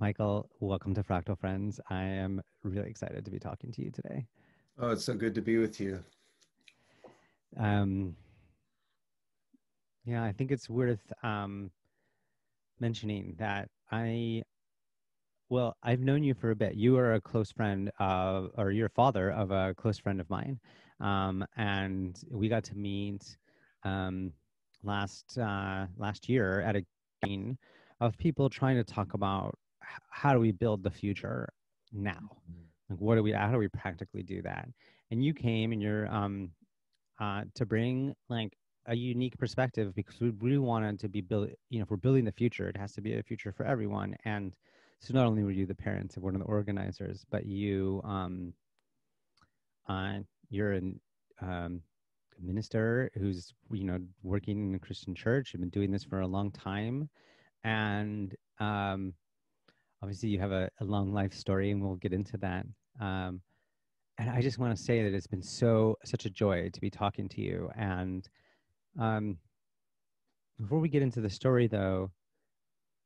Michael, welcome to Fractal Friends. I am really excited to be talking to you today. Oh, it's so good to be with you. Um, yeah, I think it's worth um, mentioning that I, well, I've known you for a bit. You are a close friend of, or you're father of a close friend of mine. Um, and we got to meet um, last uh, last year at a gathering of people trying to talk about how do we build the future now mm-hmm. like what do we how do we practically do that and you came and you're um uh to bring like a unique perspective because we really wanted to be built. you know if we're building the future it has to be a future for everyone and so not only were you the parents of one of the organizers but you um uh you're an um minister who's you know working in a christian church you've been doing this for a long time and um obviously you have a, a, long life story and we'll get into that. Um, and i just want to say that it's been so such a joy to be talking to you. And um, before we get into the story though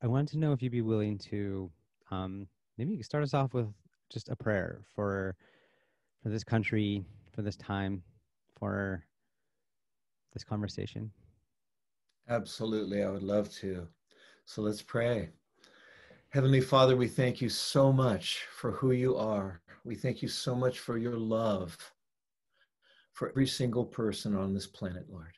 i wanted to know if you'd be willing to um, maybe you could start us off with just a prayer for for this country for this time for this conversation. Absolutely. I would love to. So let's pray Heavenly Father, we thank you so much for who you are. We thank you so much for your love for every single person on this planet, Lord.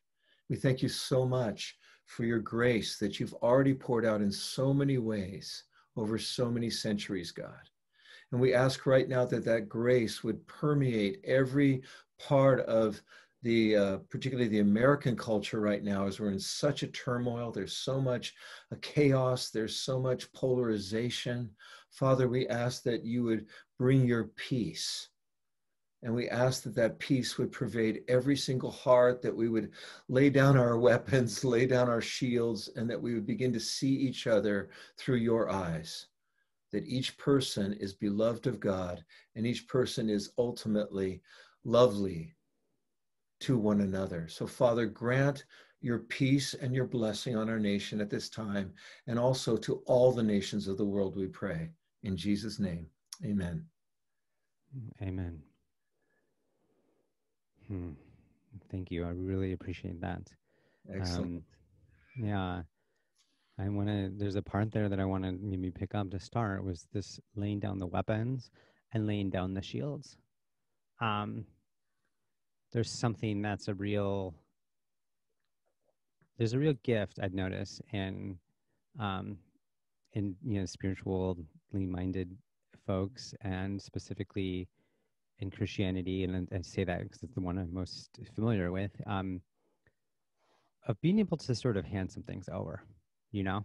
We thank you so much for your grace that you've already poured out in so many ways over so many centuries, God. And we ask right now that that grace would permeate every part of the uh, particularly the American culture right now is we're in such a turmoil. There's so much uh, chaos. There's so much polarization. Father, we ask that you would bring your peace. And we ask that that peace would pervade every single heart, that we would lay down our weapons, lay down our shields, and that we would begin to see each other through your eyes. That each person is beloved of God and each person is ultimately lovely to one another. So, Father, grant your peace and your blessing on our nation at this time, and also to all the nations of the world, we pray. In Jesus' name, amen. Amen. Hmm. Thank you. I really appreciate that. Excellent. Um, yeah. I want to, there's a part there that I want to maybe pick up to start was this laying down the weapons and laying down the shields. Um, there's something that's a real there's a real gift I'd notice in um in you know spiritually minded folks and specifically in Christianity and I say that because it's the one I'm most familiar with um of being able to sort of hand some things over you know?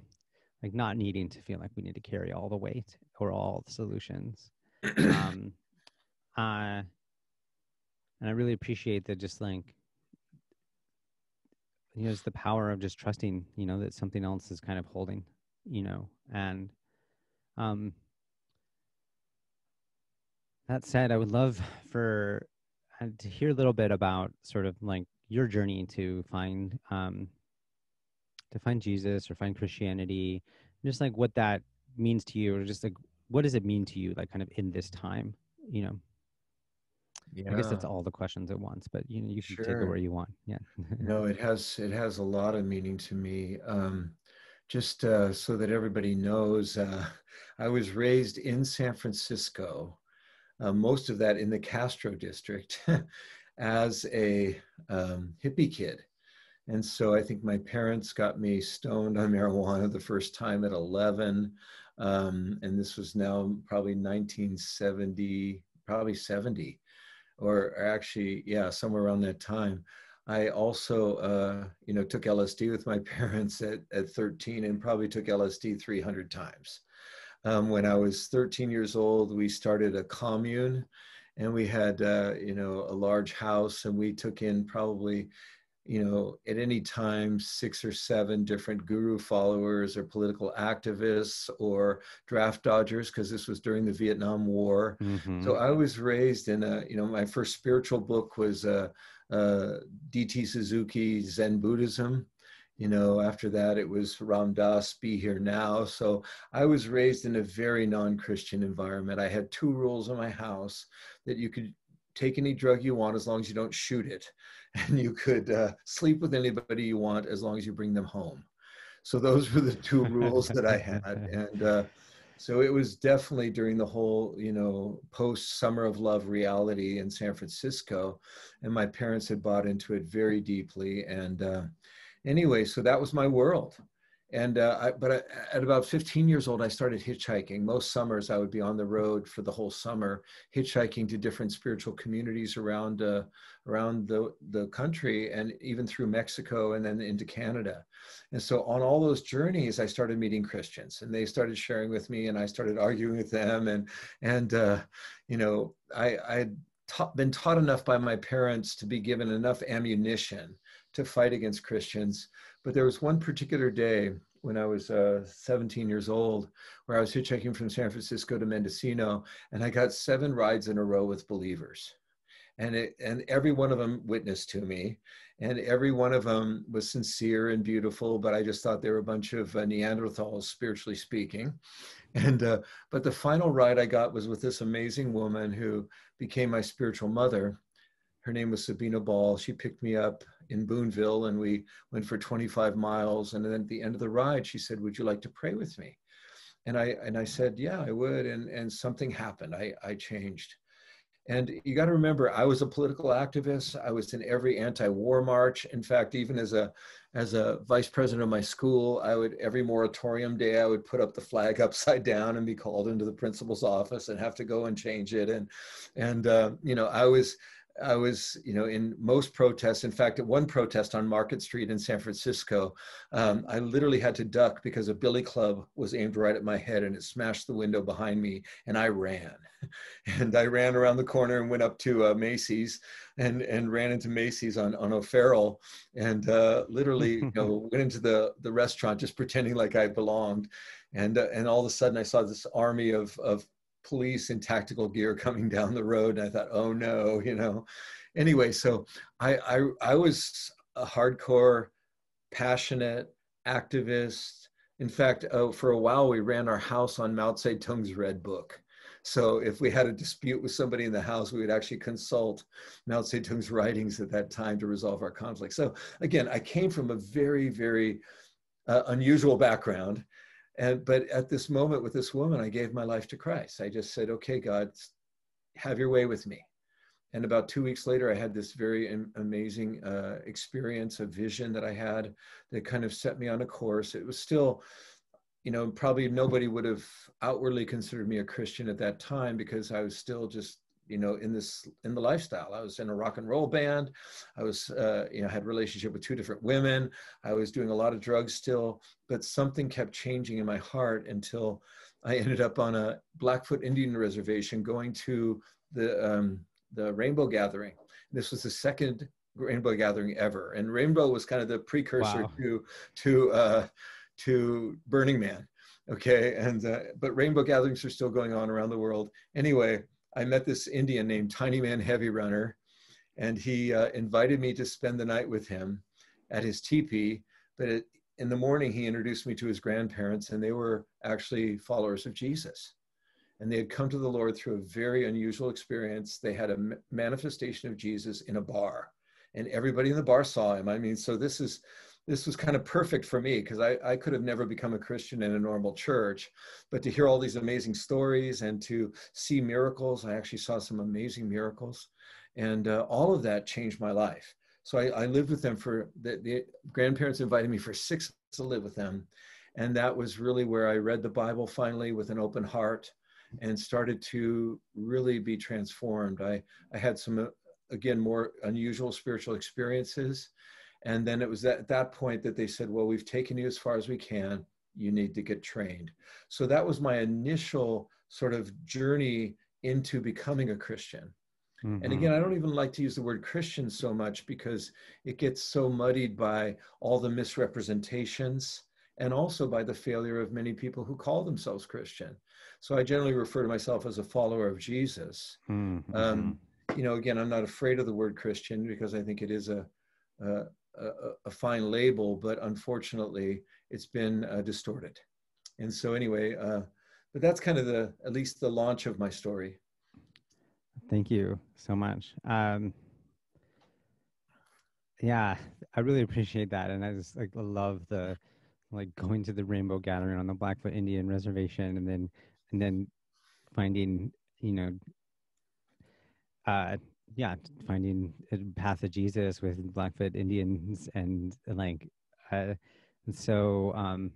Like not needing to feel like we need to carry all the weight or all the solutions. Um uh and I really appreciate that just like you know, it's the power of just trusting, you know, that something else is kind of holding, you know, and um that said, I would love for uh, to hear a little bit about sort of like your journey to find um to find Jesus or find Christianity, just like what that means to you, or just like what does it mean to you, like kind of in this time, you know? Yeah. I guess that's all the questions at once, but you know, you can sure. take it where you want. Yeah. no, it has it has a lot of meaning to me. Um, just uh, so that everybody knows, uh, I was raised in San Francisco, uh, most of that in the Castro district, as a um, hippie kid. And so I think my parents got me stoned on marijuana the first time at 11. Um, and this was now probably 1970, probably 70 or actually, yeah, somewhere around that time. I also, uh, you know, took LSD with my parents at, at 13 and probably took LSD 300 times. Um, when I was 13 years old, we started a commune and we had, uh, you know, a large house and we took in probably you know, at any time, six or seven different guru followers or political activists or draft dodgers, because this was during the Vietnam War. Mm-hmm. So I was raised in a, you know, my first spiritual book was uh, uh, D.T. Suzuki Zen Buddhism. you know after that it was ram dass be here now so i was raised in a very non-christian environment i had two rules in my house that you could take any drug you want as long as you don't shoot it and you could uh, sleep with anybody you want as long as you bring them home. So those were the two rules that i had. And uh, so it was definitely during the whole you know post summer of love reality in san francisco and my parents had bought into it very deeply. And uh, anyway, so that was my world. And uh, I, but I, at about 15 years old, I started hitchhiking. Most summers, I would be on the road for the whole summer, hitchhiking to different spiritual communities around uh, around the the country, and even through Mexico, and then into Canada. And so, on all those journeys, I started meeting Christians, and they started sharing with me, and I started arguing with them, and and uh, you know, I I had been taught enough by my parents to be given enough ammunition to fight against Christians. But there was one particular day when I was uh, 17 years old where I was hitchhiking from San Francisco to Mendocino, and I got seven rides in a row with believers. And, it, and every one of them witnessed to me, and every one of them was sincere and beautiful. But I just thought they were a bunch of uh, Neanderthals, spiritually speaking. And uh, but the final ride I got was with this amazing woman who became my spiritual mother. Her name was Sabina Ball. She picked me up in Boonville and we went for 25 miles. And then at the end of the ride, she said, Would you like to pray with me? And I and I said, Yeah, I would. And and something happened. I, I changed. And you got to remember, I was a political activist. I was in every anti-war march. In fact, even as a as a vice president of my school, I would every moratorium day I would put up the flag upside down and be called into the principal's office and have to go and change it. And and uh, you know, I was I was, you know, in most protests. In fact, at one protest on Market Street in San Francisco, um, I literally had to duck because a billy club was aimed right at my head and it smashed the window behind me, and I ran. and I ran around the corner and went up to uh, Macy's and and ran into Macy's on on O'Farrell, and uh, literally, you know, went into the the restaurant just pretending like I belonged, and uh, and all of a sudden I saw this army of of police in tactical gear coming down the road. And I thought, oh no, you know. Anyway, so I, I, I was a hardcore, passionate activist. In fact, uh, for a while, we ran our house on Mao Zedong's Red Book. So if we had a dispute with somebody in the house, we would actually consult Mao Zedong's writings at that time to resolve our conflict. So again, I came from a very, very uh, unusual background. And but at this moment with this woman, I gave my life to Christ. I just said, "Okay, God, have your way with me." And about two weeks later, I had this very amazing uh, experience, a vision that I had that kind of set me on a course. It was still, you know, probably nobody would have outwardly considered me a Christian at that time because I was still just you know in this in the lifestyle. I was in a rock and roll band. I was uh, you know had relationship with two different women. I was doing a lot of drugs still but something kept changing in my heart until i ended up on a blackfoot indian reservation going to the um, the rainbow gathering. This was the second rainbow gathering ever and rainbow was kind of the precursor wow. to to uh, to burning man okay? And uh, but rainbow gatherings are still going on around the world. Anyway I met this Indian named Tiny Man Heavy Runner, and he uh, invited me to spend the night with him at his teepee. But it, in the morning, he introduced me to his grandparents, and they were actually followers of Jesus. And they had come to the Lord through a very unusual experience. They had a manifestation of Jesus in a bar, and everybody in the bar saw him. I mean, so this is this was kind of perfect for me because I, I could have never become a Christian in a normal church. But to hear all these amazing stories and to see miracles, I actually saw some amazing miracles. And uh, all of that changed my life. So I, I lived with them for the, the grandparents invited me for six months to live with them. And that was really where I read the Bible finally with an open heart and started to really be transformed. I, I had some, uh, again, more unusual spiritual experiences and then it was at that point that they said, well, we've taken you as far as we can. You need to get trained. So that was my initial sort of journey into becoming a Christian. Mm-hmm. And again, I don't even like to use the word Christian so much because it gets so muddied by all the misrepresentations and also by the failure of many people who call themselves Christian. So I generally refer to myself as a follower of Jesus. Mm-hmm. Um, you know, again, I'm not afraid of the word Christian because I think it is a, a, a, a, fine label, but unfortunately, it's been uh, distorted. And so, anyway, uh, but that's kind of the at least the launch of my story. Thank you so much. Um, yeah, I really appreciate that, and I just like love the like going to the rainbow gathering on the Blackfoot Indian reservation, and then and then finding you know, uh, yeah, finding a path of Jesus with Blackfoot Indians, and, and like, uh, so um,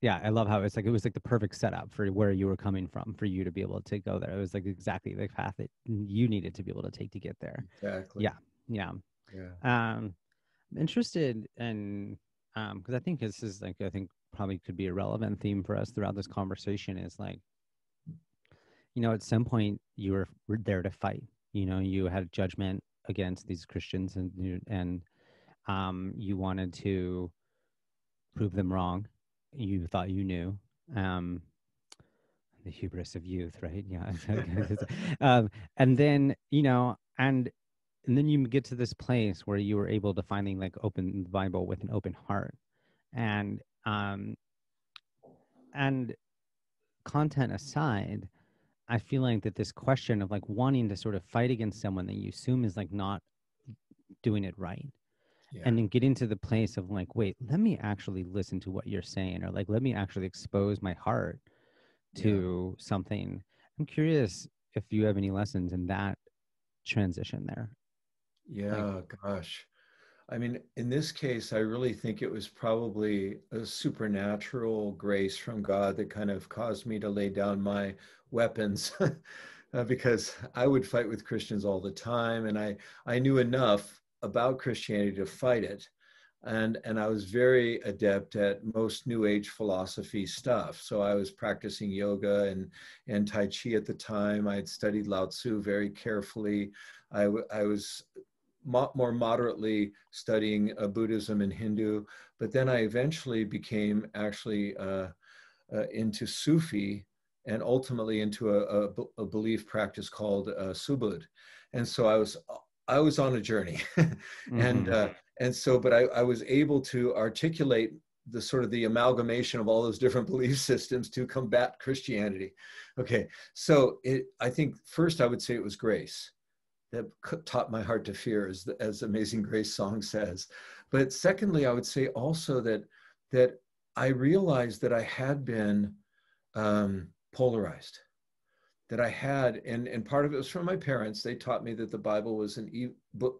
yeah, I love how it's like it was like the perfect setup for where you were coming from for you to be able to go there. It was like exactly the path that you needed to be able to take to get there. Exactly. Yeah. Yeah. Yeah. Um, I'm interested in um because I think this is like I think probably could be a relevant theme for us throughout this conversation is like you know at some point you were, were there to fight you know you had judgment against these christians and and um you wanted to prove them wrong. You thought you knew um the hubris of youth right? Yeah. Um, and then you know and and then you get to this place where you were able to finally like open the bible with an open heart. And um and content aside i feel like that this question of like wanting to sort of fight against someone that you assume is like not doing it right yeah. and then getting to the place of like wait let me actually listen to what you're saying or like let me actually expose my heart to yeah. something i'm curious if you have any lessons in that transition there yeah like, gosh i mean in this case i really think it was probably a supernatural grace from god that kind of caused me to lay down my weapons uh, because i would fight with christians all the time and i i knew enough about Christianity to fight it. And, and I was very adept at most New Age philosophy stuff. So I was practicing yoga and, and Tai Chi at the time. I had studied Lao Tzu very carefully. I, I was mo- more moderately studying uh, Buddhism and Hindu, but then I eventually became actually uh, uh, into Sufi and ultimately into a, a, a belief practice called uh, Subud. And so I was I was on a journey, and mm-hmm. uh, and so, but I, I was able to articulate the sort of the amalgamation of all those different belief systems to combat Christianity. Okay, so it, I think first I would say it was grace that taught my heart to fear, as the, as Amazing Grace song says. But secondly, I would say also that that I realized that I had been um, polarized that I had, and, and part of it was from my parents. They taught me that the Bible was an e-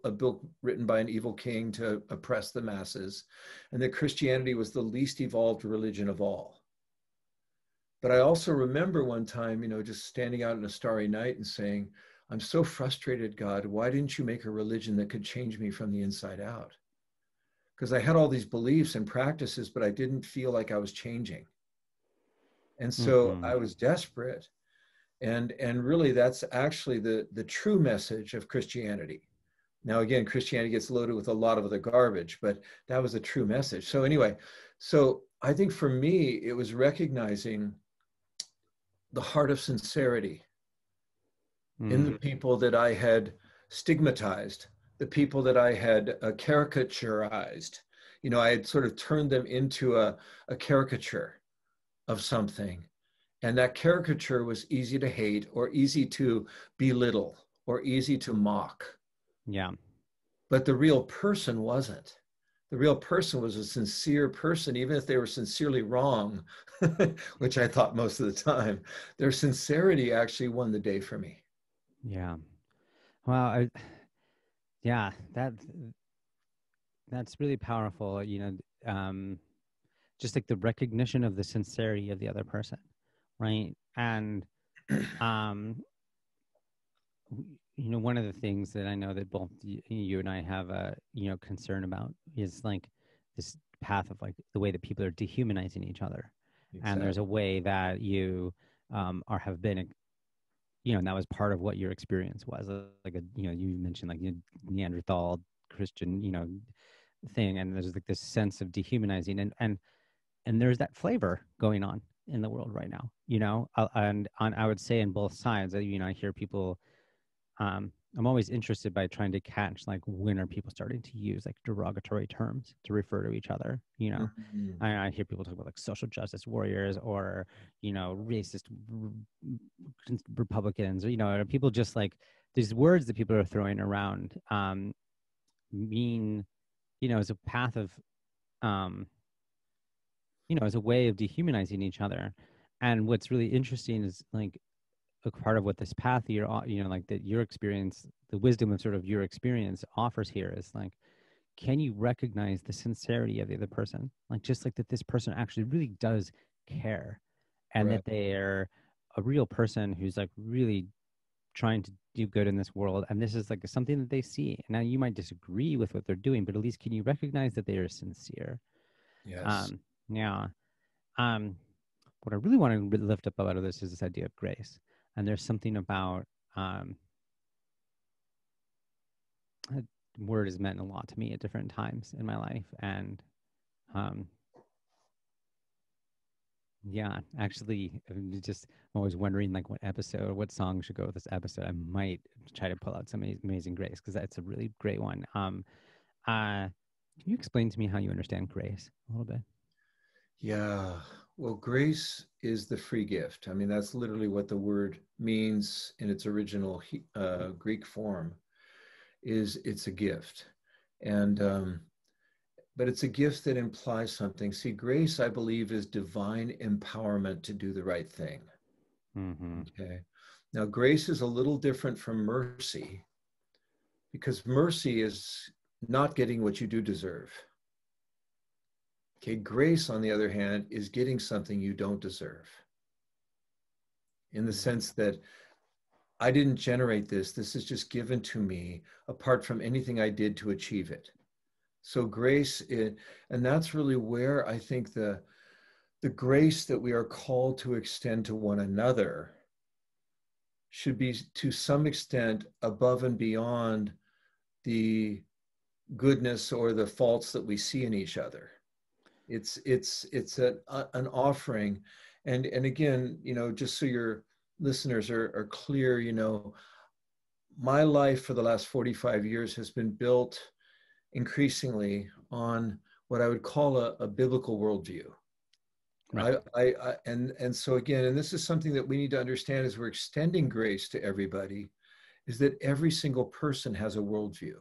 a book written by an evil king to oppress the masses, and that Christianity was the least evolved religion of all. But I also remember one time, you know, just standing out in a starry night and saying, I'm so frustrated, God. Why didn't you make a religion that could change me from the inside out? Because I had all these beliefs and practices, but I didn't feel like I was changing. And so mm-hmm. I was desperate and and really that's actually the the true message of christianity now again christianity gets loaded with a lot of other garbage but that was a true message so anyway so i think for me it was recognizing the heart of sincerity mm. in the mm. people that i had stigmatized the people that i had uh, caricaturized you know i had sort of turned them into a, a caricature of something and that caricature was easy to hate or easy to belittle or easy to mock. Yeah. But the real person wasn't. The real person was a sincere person, even if they were sincerely wrong, which I thought most of the time. Their sincerity actually won the day for me. Yeah. Well, I, yeah, that that's really powerful. You know, um, just like the recognition of the sincerity of the other person right? And um, you know, one of the things that I know that both you and I have a you know concern about is like this path of like the way that people are dehumanizing each other, exactly. and there's a way that you um, are have been you know, and that was part of what your experience was. Like a, you know, you mentioned like Neanderthal Christian, you know, thing, and there's like this sense of dehumanizing, and and and there's that flavor going on, in the world right now you know uh, and on i would say in both sides you know i hear people um I'm always interested by trying to catch like when are people starting to use like derogatory terms to refer to each other. You know, Mhm. I, I hear people talk about like social justice warriors or you know racist r- Republicans or you know people just like these words that people are throwing around um, mean you know as a path of um, you know as a way of dehumanizing each other. And what's really interesting is like a part of what this path you're you know like that your experience the wisdom of sort of your experience offers here is like can you recognize the sincerity of the other person like just like that this person actually really does care and Right. that they're a real person who's like really trying to do good in this world and this is like something that they see now you might disagree with what they're doing but at least can you recognize that they are sincere Yes. um, yeah. Um, what I really want to lift up out of this is this idea of grace. And there's something about um, that word has meant a lot to me at different times in my life. And um, yeah, actually, I'm just I'm always wondering like what episode, what song should go with this episode. I might try to pull out some ama- amazing grace because that's a really great one. Um, uh, can you explain to me how you understand grace a little bit? Yeah. Well, grace is the free gift. I mean, that's literally what the word means in its original uh, Greek form. Is it's a gift, and um, but it's a gift that implies something. See, grace, I believe, is divine empowerment to do the right thing. Mm-hmm. Okay. Now, grace is a little different from mercy because mercy is not getting what you do deserve. Okay. Grace, on the other hand, is getting something you don't deserve in the sense that I didn't generate this. This is just given to me apart from anything I did to achieve it. So grace, it, and that's really where I think the the grace that we are called to extend to one another should be to some extent above and beyond the goodness or the faults that we see in each other it's it's it's a, a, an offering and and again you know just so your listeners are, are clear you know my life for the last 45 years has been built increasingly on what i would call a, a biblical worldview Right. I, I, I and and so again, and this is something that we need to understand as we're extending grace to everybody, is that every single person has a worldview.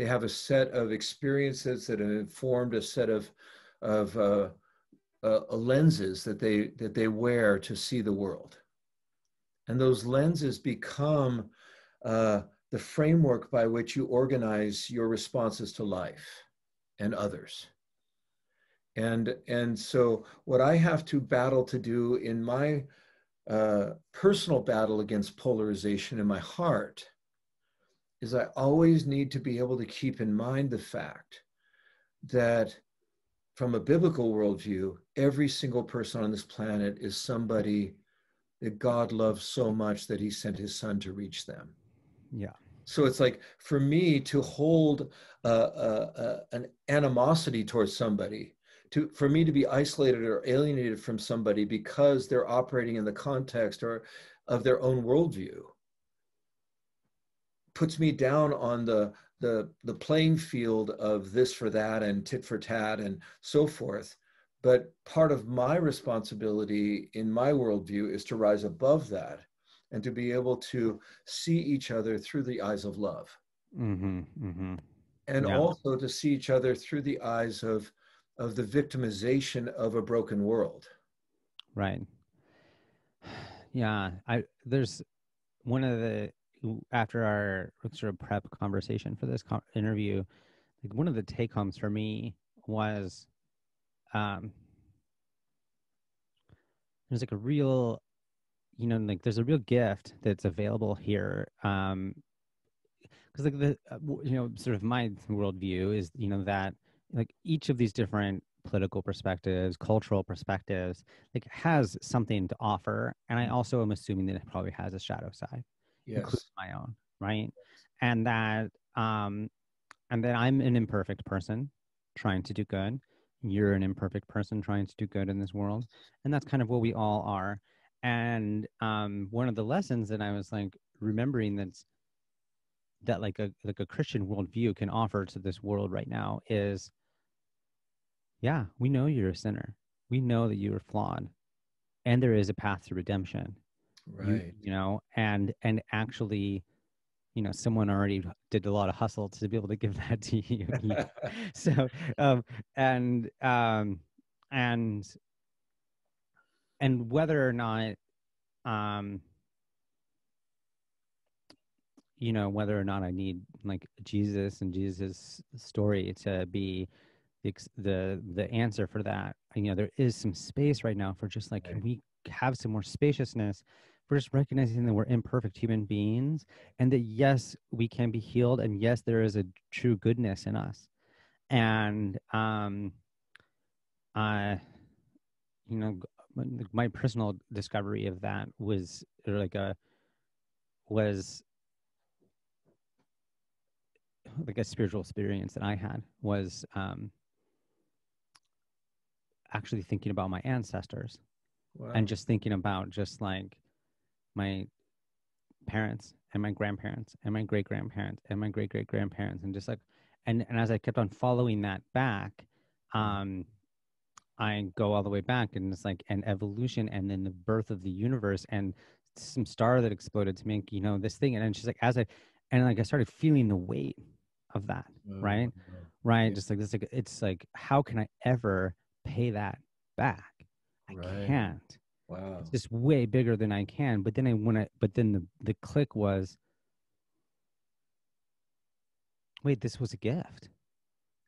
They have a set of experiences that have informed a set of of uh, uh, lenses that they that they wear to see the world, and those lenses become uh, the framework by which you organize your responses to life and others. And and so what i have to battle to do in my uh, personal battle against polarization in my heart is i always need to be able to keep in mind the fact that from a biblical worldview every single person on this planet is somebody that god loves so much that he sent his son to reach them Yeah. so it's like for me to hold uh, uh, uh, an animosity towards somebody to for me to be isolated or alienated from somebody because they're operating in the context or of their own worldview puts me down on the the the playing field of this for that and tit for tat and so forth but part of my responsibility in my worldview is to rise above that and to be able to see each other through the eyes of love Mm-hmm. Mm-hmm. and Yeah. also to see each other through the eyes of of the victimization of a broken world Right. Yeah. I there's one of the after our sort of prep conversation for this co- interview, like one of the take homes for me was, um, there's like a real, you know, like there's a real gift that's available here. Um, because like the uh, you know sort of my worldview is you know that like each of these different political perspectives cultural perspectives like has something to offer and i also am assuming that it probably has a shadow side including my own right and that um and that i'm an imperfect person trying to do good you're an imperfect person trying to do good in this world and that's kind of what we all are and um one of the lessons that i was like remembering that's that like a like a Christian worldview can offer to this world right now is yeah, we know you're a sinner. We know that you are flawed. And there is a path to redemption. Right. You, you know, and and actually, you know, someone already did a lot of hustle to be able to give that to you. so um and um and and whether or not um you know whether or not i need like jesus and jesus story to be the the the answer for that you know there is some space right now for just like can we have some more spaciousness for just recognizing that we're imperfect human beings and that yes we can be healed and yes there is a true goodness in us and um uh you know my personal discovery of that was like a was like a spiritual experience that I had was um, actually thinking about my ancestors wow. and just thinking about just like my parents and my grandparents and my great grandparents and my great great grandparents and just like and and as I kept on following that back um I go all the way back and it's like an evolution and then the birth of the universe and some star that exploded to make you know this thing and then she's like as I and like I started feeling the weight of that mm-hmm. right right yeah. just like this like it's like how can i ever pay that back i right. can't wow it's just way bigger than i can but then i want to but then the the click was wait this was a gift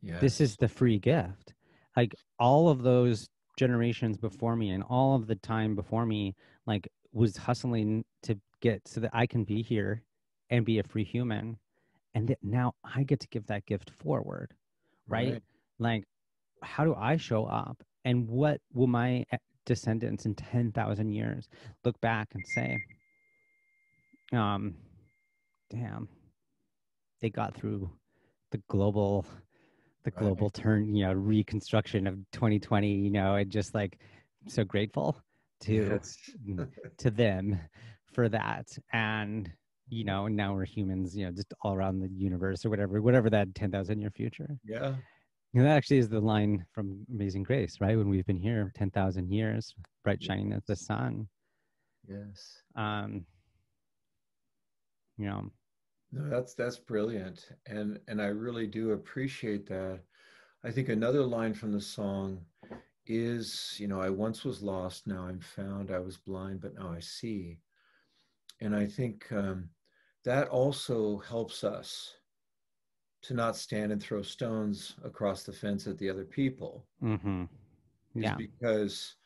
yes. this is the free gift like all of those generations before me and all of the time before me like was hustling to get so that i can be here and be a free human and that now I get to give that gift forward, right? right? Like, how do I show up, and what will my descendants in ten thousand years look back and say, um, damn, they got through the global, the global turn, you know, reconstruction of 2020, you know, and just like so grateful to yes. to them for that and you know, now we're humans, you know, just all around the universe or whatever, whatever that 10,000 year future. Yeah. And that actually is the line from Amazing Grace, right? When we've been here 10,000 years, bright shining as the sun. Yes. Um, you know, no, that's, that's brilliant. And, and I really do appreciate that. I think another line from the song is, you know, I once was lost, now I'm found. I was blind, but now I see. And I think, um, that also helps us to not stand and throw stones across the fence at the other people. Mm-hmm. Yeah. because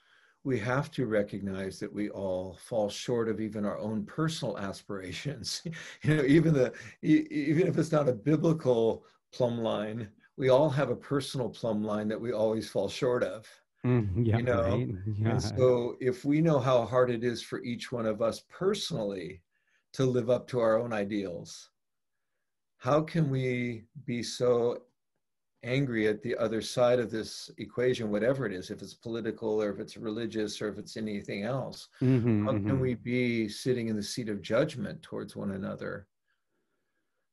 we have to recognize that we all fall short of even our own personal aspirations. you know, even the even if it's not a biblical plumb line, we all have a personal plumb line that we always fall short of. Mm, yeah, you know, right? yeah. and so if we know how hard it is for each one of us personally to live up to our own ideals. How can we be so angry at the other side of this equation, whatever it is, if it's political or if it's religious or if it's anything else? Mm-hmm, How mm-hmm. can we be sitting in the seat of judgment towards one another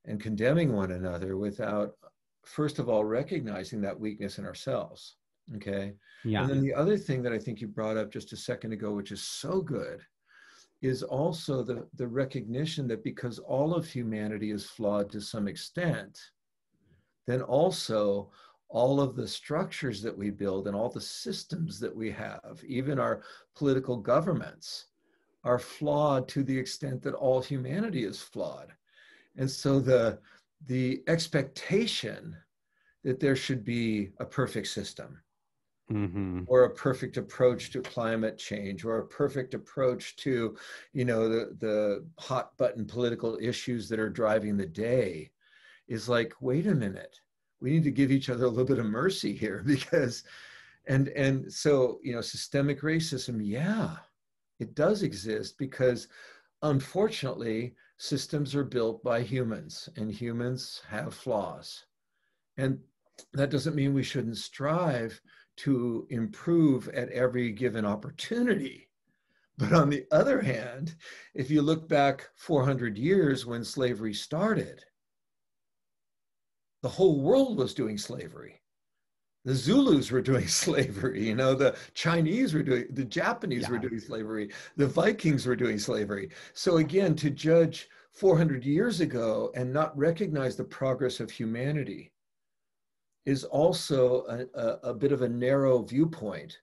and condemning one another without, first of all, recognizing that weakness in ourselves? Okay. Yeah. And then the other thing that I think you brought up just a second ago, which is so good, is also the, the recognition that because all of humanity is flawed to some extent, then also all of the structures that we build and all the systems that we have, even our political governments, are flawed to the extent that all humanity is flawed. And so the, the expectation that there should be a perfect system mm-hmm. or a perfect approach to climate change or a perfect approach to you know the the hot button political issues that are driving the day is like wait a minute we need to give each other a little bit of mercy here because and and so you know systemic racism yeah it does exist because unfortunately systems are built by humans and humans have flaws and that doesn't mean we shouldn't strive to improve at every given opportunity. But on the other hand, if you look back 400 years when slavery started, the whole world was doing slavery the Zulus were doing slavery, you know, the Chinese were doing, the Japanese yeah. were doing slavery, the Vikings were doing slavery. So again, to judge 400 years ago and not recognize the progress of humanity is also a, a, a bit of a narrow viewpoint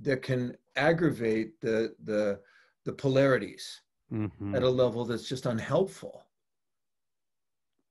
that can aggravate the, the, the polarities mm-hmm. at a level that's just unhelpful.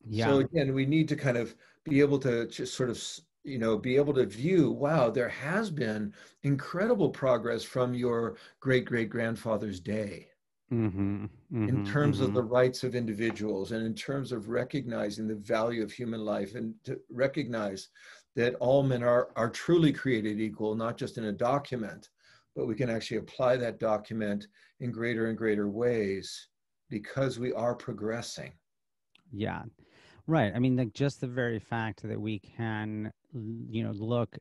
Yeah. So again, we need to kind of be able to just sort of you know be able to view wow there has been incredible progress from your great great grandfather's day mm-hmm, mm-hmm, in terms mm-hmm. of the rights of individuals and in terms of recognizing the value of human life and to recognize that all men are are truly created equal not just in a document but we can actually apply that document in greater and greater ways because we are progressing yeah Right. I mean, like just the very fact that we can, you know, look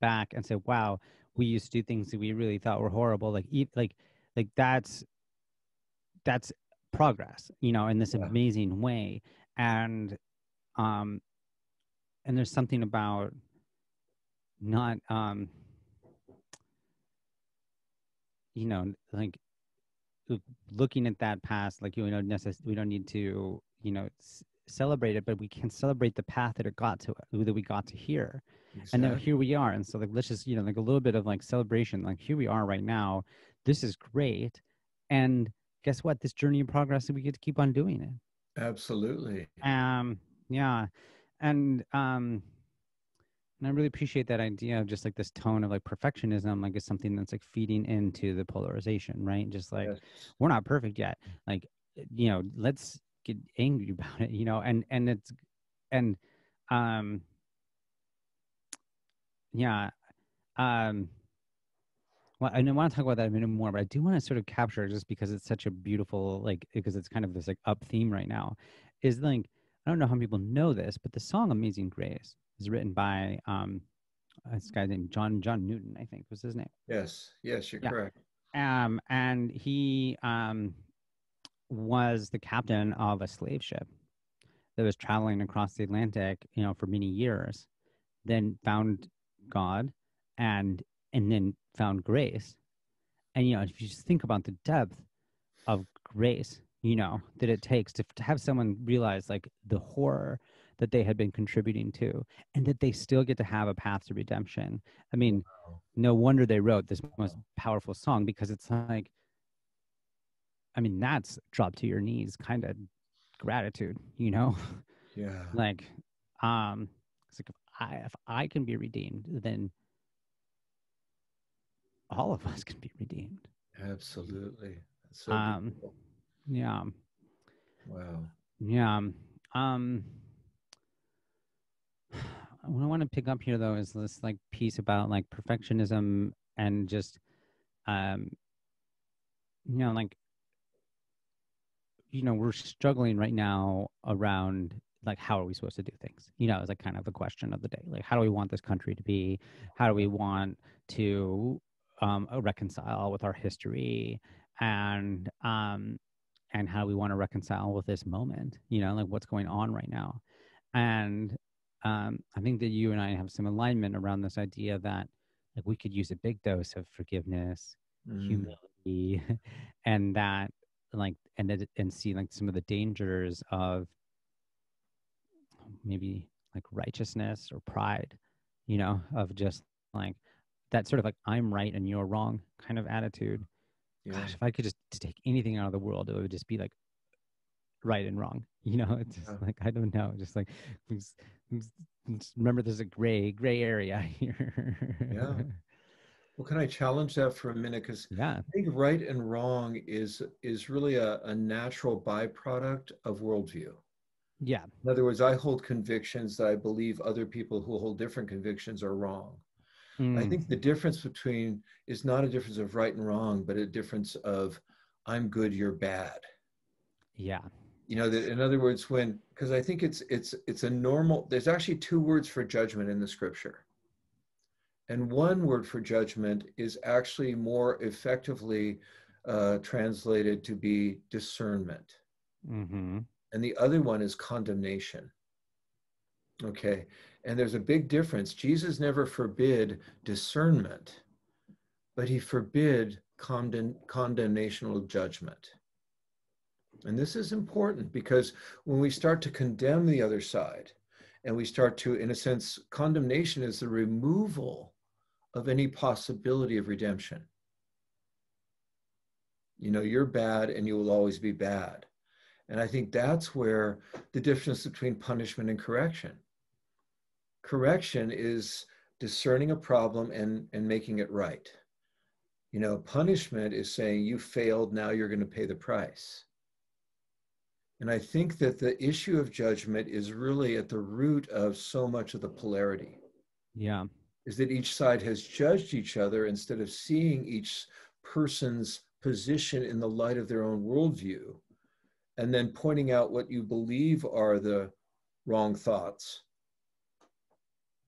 back and say, "Wow, we used to do things that we really thought were horrible." Like, like, like that's that's progress, you know, in this yeah. amazing way. And, um, and there's something about not, um, you know, like looking at that past, like you know, necess- we don't need to, you know celebrate it, but we can celebrate the path that it got to that we got to here. Exactly. And now here we are. And so like let's just, you know, like a little bit of like celebration. Like here we are right now. This is great. And guess what? This journey of progress and we get to keep on doing it. Absolutely. Um yeah. And um and I really appreciate that idea of just like this tone of like perfectionism, like it's something that's like feeding into the polarization, right? Just like yes. we're not perfect yet. Like, you know, let's get angry about it, you know, and and it's and um yeah. Um well, I want to talk about that a minute more, but I do want to sort of capture just because it's such a beautiful, like, because it's kind of this like up theme right now. Is like, I don't know how people know this, but the song "Amazing Grace" is written by um, this guy named John John Newton, I think was his name. Yes, yes, you're yeah. correct. Um, and he um, was the captain of a slave ship that was traveling across the Atlantic, you know, for many years, then found God and and then found grace. And you know, if you just think about the depth of grace, you know, that it takes to, to have someone realize like the horror that they had been contributing to and that they still get to have a path to redemption. I mean, no wonder they wrote this most powerful song because it's like I mean, that's drop to your knees kind of gratitude, you know? Yeah. like, um, it's like if I if I can be redeemed, then all of us can be redeemed. Absolutely. So um, beautiful. yeah. Wow. Yeah. Um, what I want to pick up here though is this like piece about like perfectionism and just, um, you know, like you know we're struggling right now around like how are we supposed to do things you know it's like kind of the question of the day like how do we want this country to be how do we want to um, reconcile with our history and um and how we want to reconcile with this moment you know like what's going on right now and um i think that you and i have some alignment around this idea that like we could use a big dose of forgiveness mm. humility and that like and and see like some of the dangers of maybe like righteousness or pride you know of just like that sort of like i'm right and you're wrong kind of attitude yeah. gosh if i could just take anything out of the world it would just be like right and wrong you know it's just yeah. like i don't know just like just, just remember there's a gray gray area here yeah well, can I challenge that for a minute? Because yeah. I think right and wrong is is really a, a natural byproduct of worldview. Yeah. In other words, I hold convictions that I believe other people who hold different convictions are wrong. Mm. I think the difference between is not a difference of right and wrong, but a difference of I'm good, you're bad. Yeah. You know, that in other words, when because I think it's it's it's a normal. There's actually two words for judgment in the scripture. And one word for judgment is actually more effectively uh, translated to be discernment. Mm-hmm. And the other one is condemnation. Okay. And there's a big difference. Jesus never forbid discernment, but he forbid condemn, condemnational judgment. And this is important because when we start to condemn the other side and we start to, in a sense, condemnation is the removal of any possibility of redemption. You know, you're bad and you will always be bad. And I think that's where the difference between punishment and correction. Correction is discerning a problem and, and making it right. You know, punishment is saying you failed, now you're going to pay the price. And I think that the issue of judgment is really at the root of so much of the polarity. Yeah. Is that each side has judged each other instead of seeing each person's position in the light of their own worldview and then pointing out what you believe are the wrong thoughts,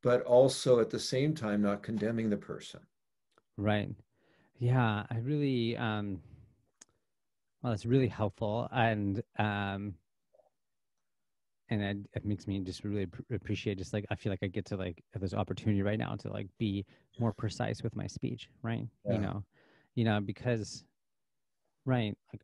but also at the same time not condemning the person. Right. Yeah, I really um well it's really helpful and um and it, it makes me just really appreciate just like I feel like I get to like have this opportunity right now to like be more precise with my speech, right? Yeah. You know, you know because right, like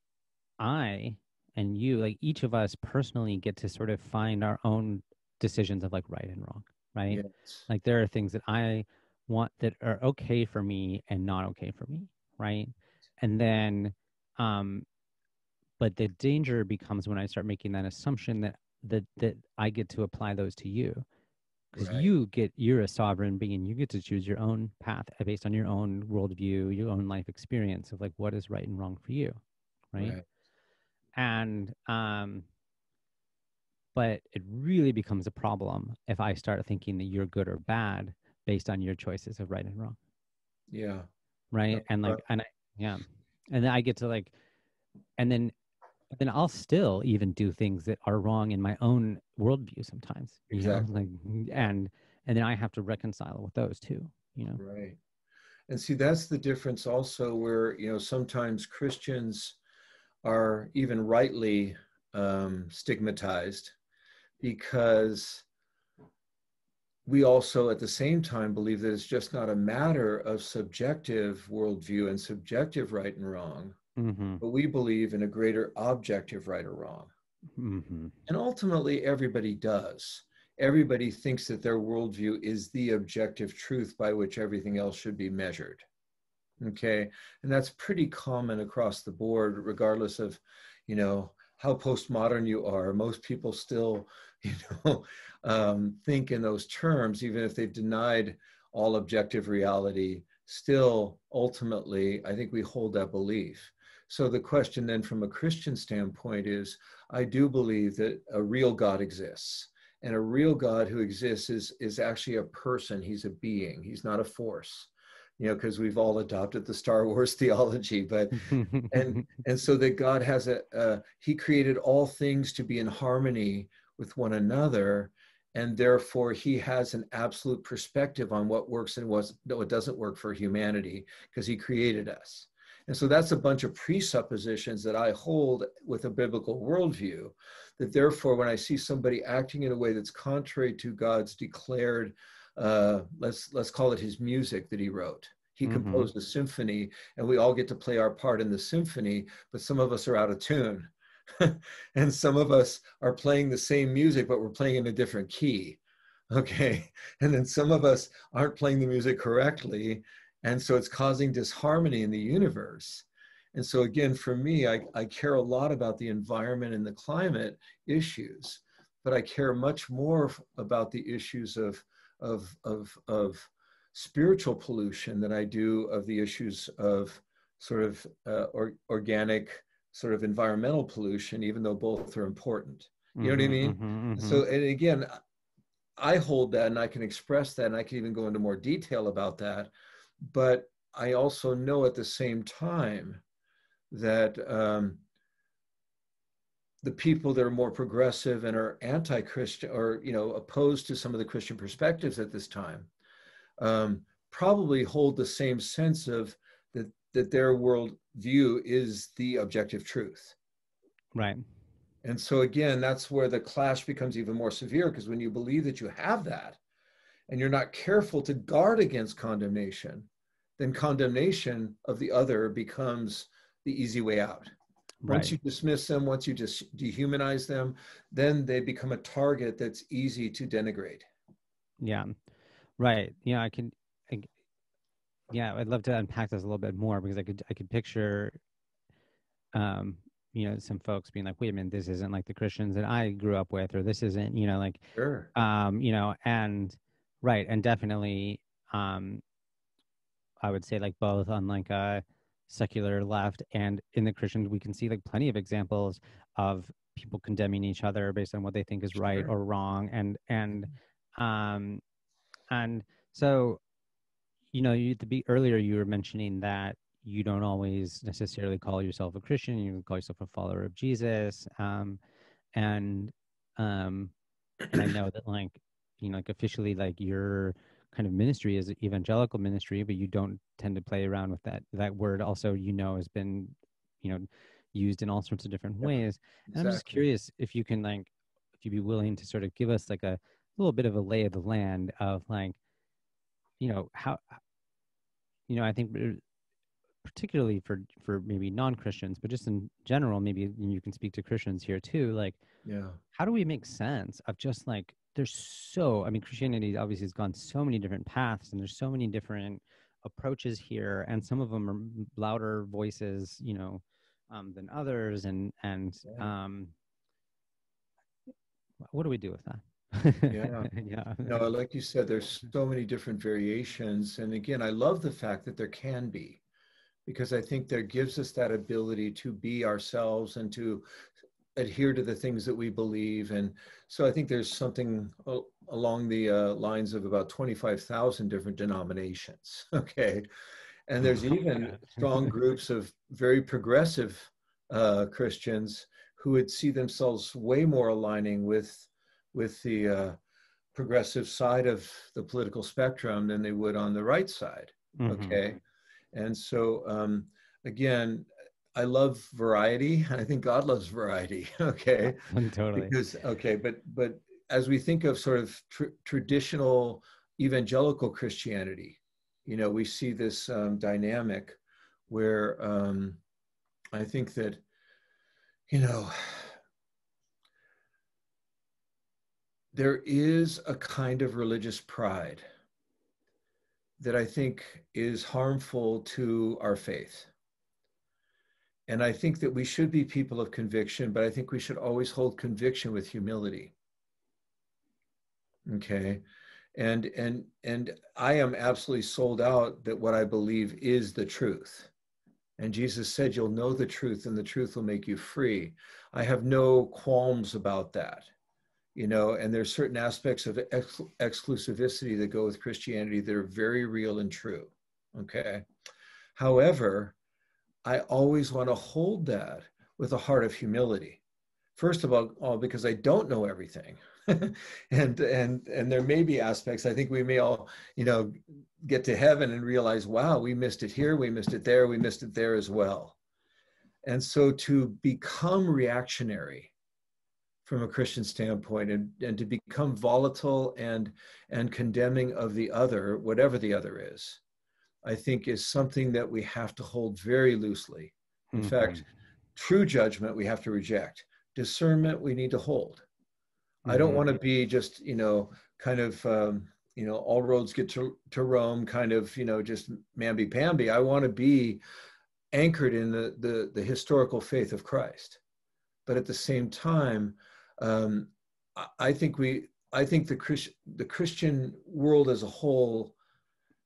I and you like each of us personally get to sort of find our own decisions of like right and wrong right yes. like there are things that i want that are okay for me and not okay for me right and then um but the danger becomes when i start making that assumption that that that i get to apply those to you because right. you get you're a sovereign being you get to choose your own path based on your own worldview your own life experience of like what is right and wrong for you right. right and um but it really becomes a problem if i start thinking that you're good or bad based on your choices of right and wrong. Yeah. Right? And like and I, yeah. And then i get to like and then then i'll still even do things that are wrong in my own worldview sometimes exactly know? like and and then i have to reconcile with those too you know? Right. And see that's the difference also where you know sometimes christians are even rightly um, stigmatized because we also at the same time believe that it's just not a matter of subjective worldview and subjective right and wrong, mm-hmm. but we believe in a greater objective right or wrong. Mm-hmm. And ultimately, everybody does. Everybody thinks that their worldview is the objective truth by which everything else should be measured. Okay. And that's pretty common across the board, regardless of, you know, how postmodern you are. Most people still, you know, um, think in those terms, even if they've denied all objective reality. Still, ultimately, I think we hold that belief. So the question then from a Christian standpoint is I do believe that a real God exists. And a real God who exists is, is actually a person. He's a being. He's not a force you know, because we've all adopted the Star Wars theology, but and and so that God has a uh, He created all things to be in harmony with one another, and therefore He has an absolute perspective on what works and what doesn't work for humanity because He created us. And so that's a bunch of presuppositions that I hold with a biblical worldview. That therefore, when I see somebody acting in a way that's contrary to God's declared uh, let's let's call it his music that he wrote. He mm-hmm. composed a symphony, and we all get to play our part in the symphony. But some of us are out of tune, and some of us are playing the same music, but we're playing in a different key. Okay, and then some of us aren't playing the music correctly, and so it's causing disharmony in the universe. And so again, for me, I, I care a lot about the environment and the climate issues, but I care much more about the issues of of, of, of spiritual pollution than I do of the issues of sort of uh, or, organic, sort of environmental pollution, even though both are important. You know mm-hmm, what I mm-hmm, mean? Mm-hmm, mm-hmm. So, and again, I hold that and I can express that and I can even go into more detail about that. But I also know at the same time that um, the people that are more progressive and are anti-Christian or you know opposed to some of the Christian perspectives at this time um, probably hold the same sense of that that their world view is the objective truth. Right. And so, again, that's where the clash becomes even more severe because when you believe that you have that and you're not careful to guard against condemnation, then condemnation of the other becomes the easy way out. Right. Once you dismiss them, once you just dehumanize them, then they become a target that's easy to denigrate. Yeah, right. Yeah, I can. Yeah, I'd love to unpack this a little bit more because I could I could picture, um, you know, some folks being like, "Wait a minute, this isn't like the Christians that I grew up with," or "This isn't," you know, like, sure, um, you know, and right, and definitely, um, I would say like both on like a secular left and in the Christians, we can see like plenty of examples of people condemning each other based on what they think is right sure. or wrong, and and um, and so, you know, you to be earlier you were mentioning that you don't always necessarily call yourself a Christian. You call yourself a follower of Jesus, um, and um, and I know that like you know like officially like your kind of ministry is evangelical ministry, but you don't tend to play around with that. That word also you know has been you know used in all sorts of different ways. Exactly. I'm just curious if you can like if you'd be willing to sort of give us like a little bit of a lay of the land of like, you know, how, you know, I think particularly for for maybe non-christians but just in general maybe you can speak to christians here too like yeah how do we make sense of just like there's so i mean christianity obviously has gone so many different paths and there's so many different approaches here and some of them are louder voices you know um, than others and and yeah. um what do we do with that yeah. yeah. No, like you said, there's so many different variations. And again, I love the fact that there can be, because I think that gives us that ability to be ourselves and to adhere to the things that we believe. And so I think there's something along the uh, lines of about 25,000 different denominations. Okay. And there's even strong groups of very progressive uh, Christians who would see themselves way more aligning with with the uh, progressive side of the political spectrum than they would on the right side. Mm-hmm. Okay. And so, um, again, I love variety. I think God loves variety. Okay. totally. Because, okay, but, but as we think of sort of tr- traditional evangelical Christianity, you know, we see this um, dynamic where um, I think that, you know, there is a kind of religious pride that I think is harmful to our faith. And I think that we should be people of conviction, but I think we should always hold conviction with humility. Okay. And and and I am absolutely sold out that what I believe is the truth. And Jesus said, You'll know the truth, and the truth will make you free. I have no qualms about that you know and there's certain aspects of ex- exclusivity that go with christianity that are very real and true okay? However i always want to hold that with a heart of humility. First of all, all because i don't know everything. And and and there may be aspects i think we may all you know get to heaven and realize wow we missed it here we missed it there we missed it there as well. And so to become reactionary from a Christian standpoint and, and to become volatile and and condemning of the other, whatever the other is, I think is something that we have to hold very loosely. In mm-hmm. fact, true judgment we have to reject. Discernment we need to hold. Mm-hmm. I don't mm-hmm. want to be just, you know, kind of um, you know, all roads get to, to Rome, kind of, you know, just mamby pamby. I want to be anchored in the, the the historical faith of Christ. But at the same time, um, I think we, I think the Christ, the Christian world as a whole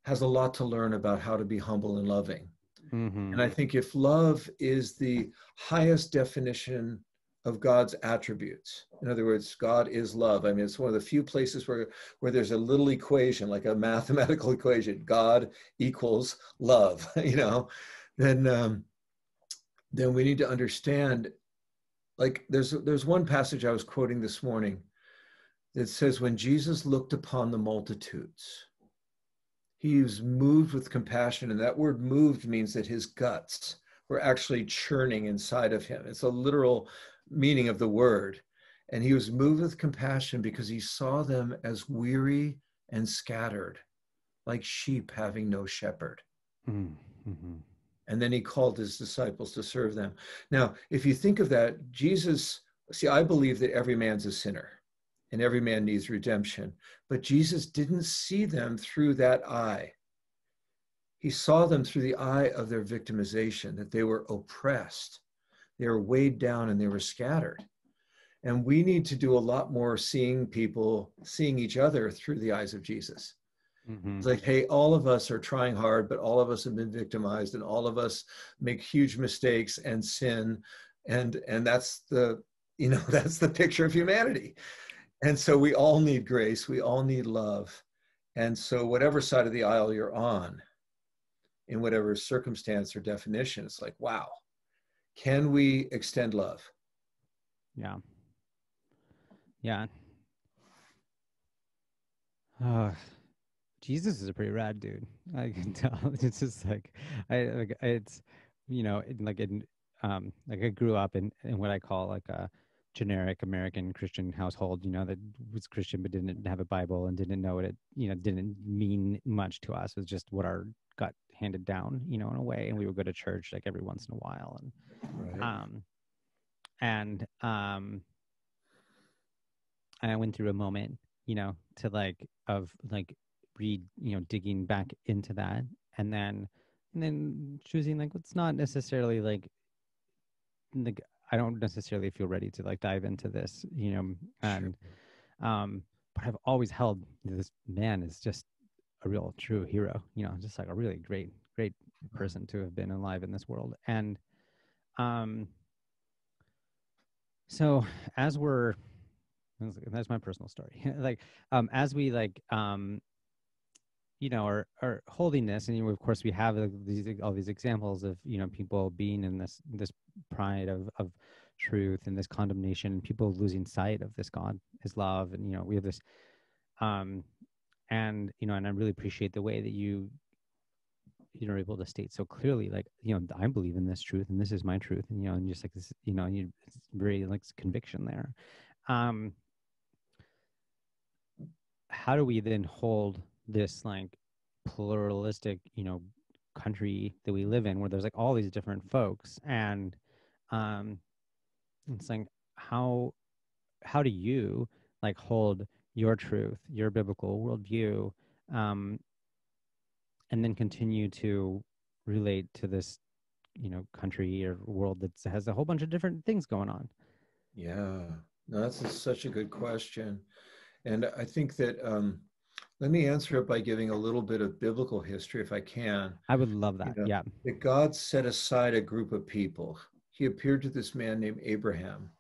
has a lot to learn about how to be humble and loving. Mm-hmm. And I think if love is the highest definition of God's attributes, in other words, God is love. I mean, it's one of the few places where where there's a little equation, like a mathematical equation, God equals love. You know, then um, then we need to understand like there's there's one passage I was quoting this morning that says when Jesus looked upon the multitudes, he was moved with compassion, and that word moved means that his guts were actually churning inside of him. It's a literal meaning of the word. And he was moved with compassion because he saw them as weary and scattered, like sheep having no shepherd. Mm-hmm. And then he called his disciples to serve them. Now, if you think of that, Jesus, see, I believe that every man's a sinner and every man needs redemption. But Jesus didn't see them through that eye. He saw them through the eye of their victimization, that they were oppressed, they were weighed down, and they were scattered. And we need to do a lot more seeing people, seeing each other through the eyes of Jesus. Mm-hmm. It's like, hey, all of us are trying hard, but all of us have been victimized, and all of us make huge mistakes and sin, and and that's the you know that's the picture of humanity. And so we all need grace, we all need love. And so, whatever side of the aisle you're on, in whatever circumstance or definition, it's like, wow, can we extend love? Yeah. Yeah. Uh, Jesus is a pretty rad dude. I can tell. It's just like I like it's you know like in um like I grew up in in what I call like a generic American Christian household, you know, that was Christian but didn't have a Bible and didn't know what it, you know, didn't mean much to us. It was just what our got handed down, you know, in a way. And we would go to church like every once in a while. And right. um and um and I went through a moment, you know, to like of like read, you know, digging back into that and then and then choosing like it's not necessarily like like I don't necessarily feel ready to like dive into this, you know, and sure. um, but I've always held this man is just a real true hero, you know, just like a really great, great person to have been alive in this world. And um, so as we're that's my personal story. like um, as we like um, you know are are holding this and you know, of course we have these all these examples of you know people being in this this pride of of truth and this condemnation people losing sight of this god his love and you know we have this um and you know and i really appreciate the way that you you know able to state so clearly like you know i believe in this truth and this is my truth and you know and just like this you know you it's very like conviction there. Um how do we then hold this like pluralistic you know country that we live in where there's like all these different folks. And um it's like how how do you like hold your truth your biblical worldview um and then continue to relate to this you know country or world that has a whole bunch of different things going on? Yeah. No that's a, such a good question. And i think that um let me answer it by giving a little bit of biblical history, if I can. I would love that. You know, yeah. That God set aside a group of people. He appeared to this man named Abraham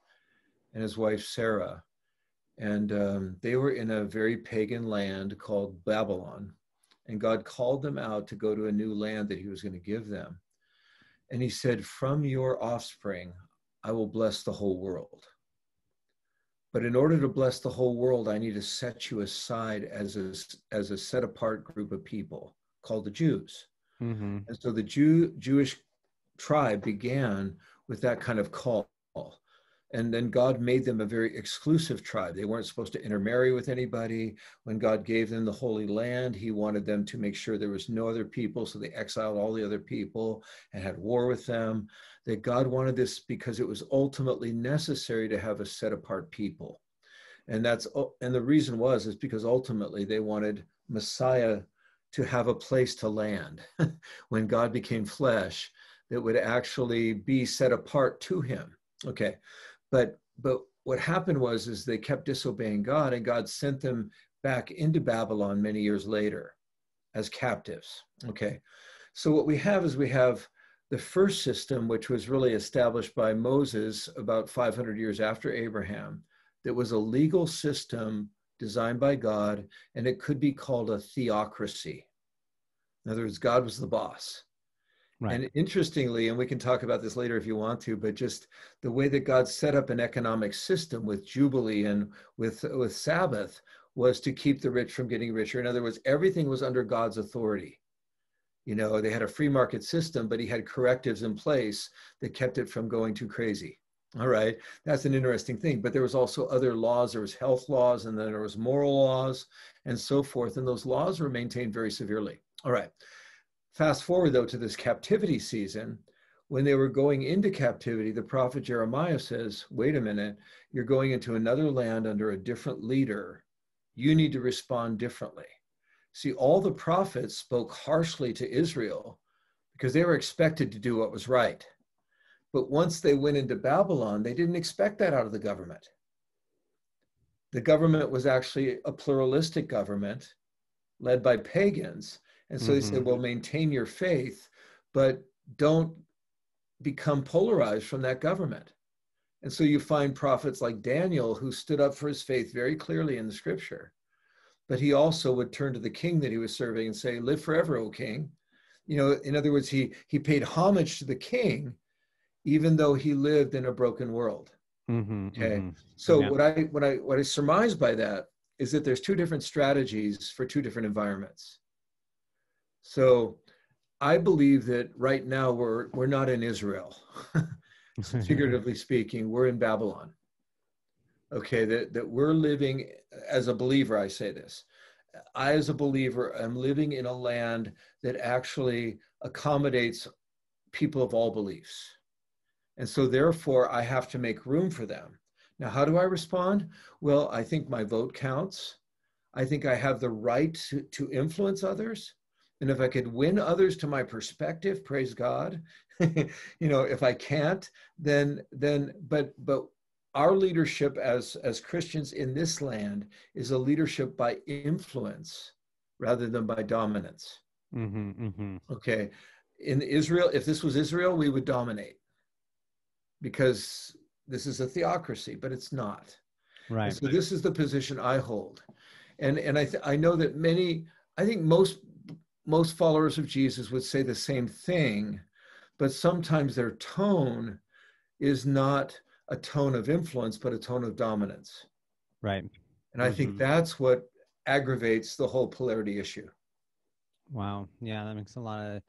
and his wife Sarah. And um, they were in a very pagan land called Babylon. And God called them out to go to a new land that he was going to give them. And he said, From your offspring, I will bless the whole world. But in order to bless the whole world, I need to set you aside as a, as a set apart group of people called the Jews. Mm-hmm. And so the Jew, Jewish tribe began with that kind of call. And then God made them a very exclusive tribe. They weren't supposed to intermarry with anybody. When God gave them the Holy Land, He wanted them to make sure there was no other people. So they exiled all the other people and had war with them. That God wanted this because it was ultimately necessary to have a set apart people. And that's uh, and the reason was is because ultimately they wanted Messiah to have a place to land when God became flesh that would actually be set apart to him. Okay. But but what happened was is they kept disobeying God and God sent them back into Babylon many years later as captives. Okay. So what we have is we have the first system, which was really established by Moses about 500 years after Abraham, that was a legal system designed by God, and it could be called a theocracy. In other words, God was the boss. Right. And interestingly, and we can talk about this later if you want to, but just the way that God set up an economic system with Jubilee and with, with Sabbath was to keep the rich from getting richer. In other words, everything was under God's authority. You know, they had a free market system, but he had correctives in place that kept it from going too crazy. All right, that's an interesting thing. But there was also other laws. There was health laws, and then there was moral laws, and so forth. And those laws were maintained very severely. All right. Fast forward though to this captivity season, when they were going into captivity, the prophet Jeremiah says, "Wait a minute, you're going into another land under a different leader. You need to respond differently." See, all the prophets spoke harshly to Israel because they were expected to do what was right but once they went into Babylon, they didn't expect that out of the government. The government was actually a pluralistic government led by pagans. And so mm-hmm. they said, mm-hmm. well, maintain your faith, but don't become polarized from that government. And so you find prophets like Daniel who stood up for his faith very clearly in the scripture. But he also would turn to the king that he was serving and say, Live forever, O king. You know, in other words, he he paid homage to the king even though he lived in a broken world. Mm-hmm, okay. Mm-hmm. So yeah. what I what I what I surmise by that is that there's two different strategies for two different environments. So I believe that right now we're we're not in Israel. Figuratively speaking, we're in Babylon. Okay, that, that we're living as a believer, I say this. I, as a believer, am living in a land that actually accommodates people of all beliefs. And so therefore, I have to make room for them. Now, how do I respond? Well, I think my vote counts. I think I have the right to, to influence others. And if I could win others to my perspective, praise God. you know, if I can't, then then but but our leadership as as Christians in this land is a leadership by influence rather than by dominance. Mm-hmm, mm-hmm. Okay. In Israel, if this was Israel, we would dominate because this is a theocracy, but it's not. Right. And so this is the position I hold, and and I th- I know that many I think most most followers of Jesus would say the same thing, but sometimes their tone is not a tone of influence, but a tone of dominance. Right. And I mm-hmm. think that's what aggravates the whole polarity issue. Wow. Yeah, that makes a lot of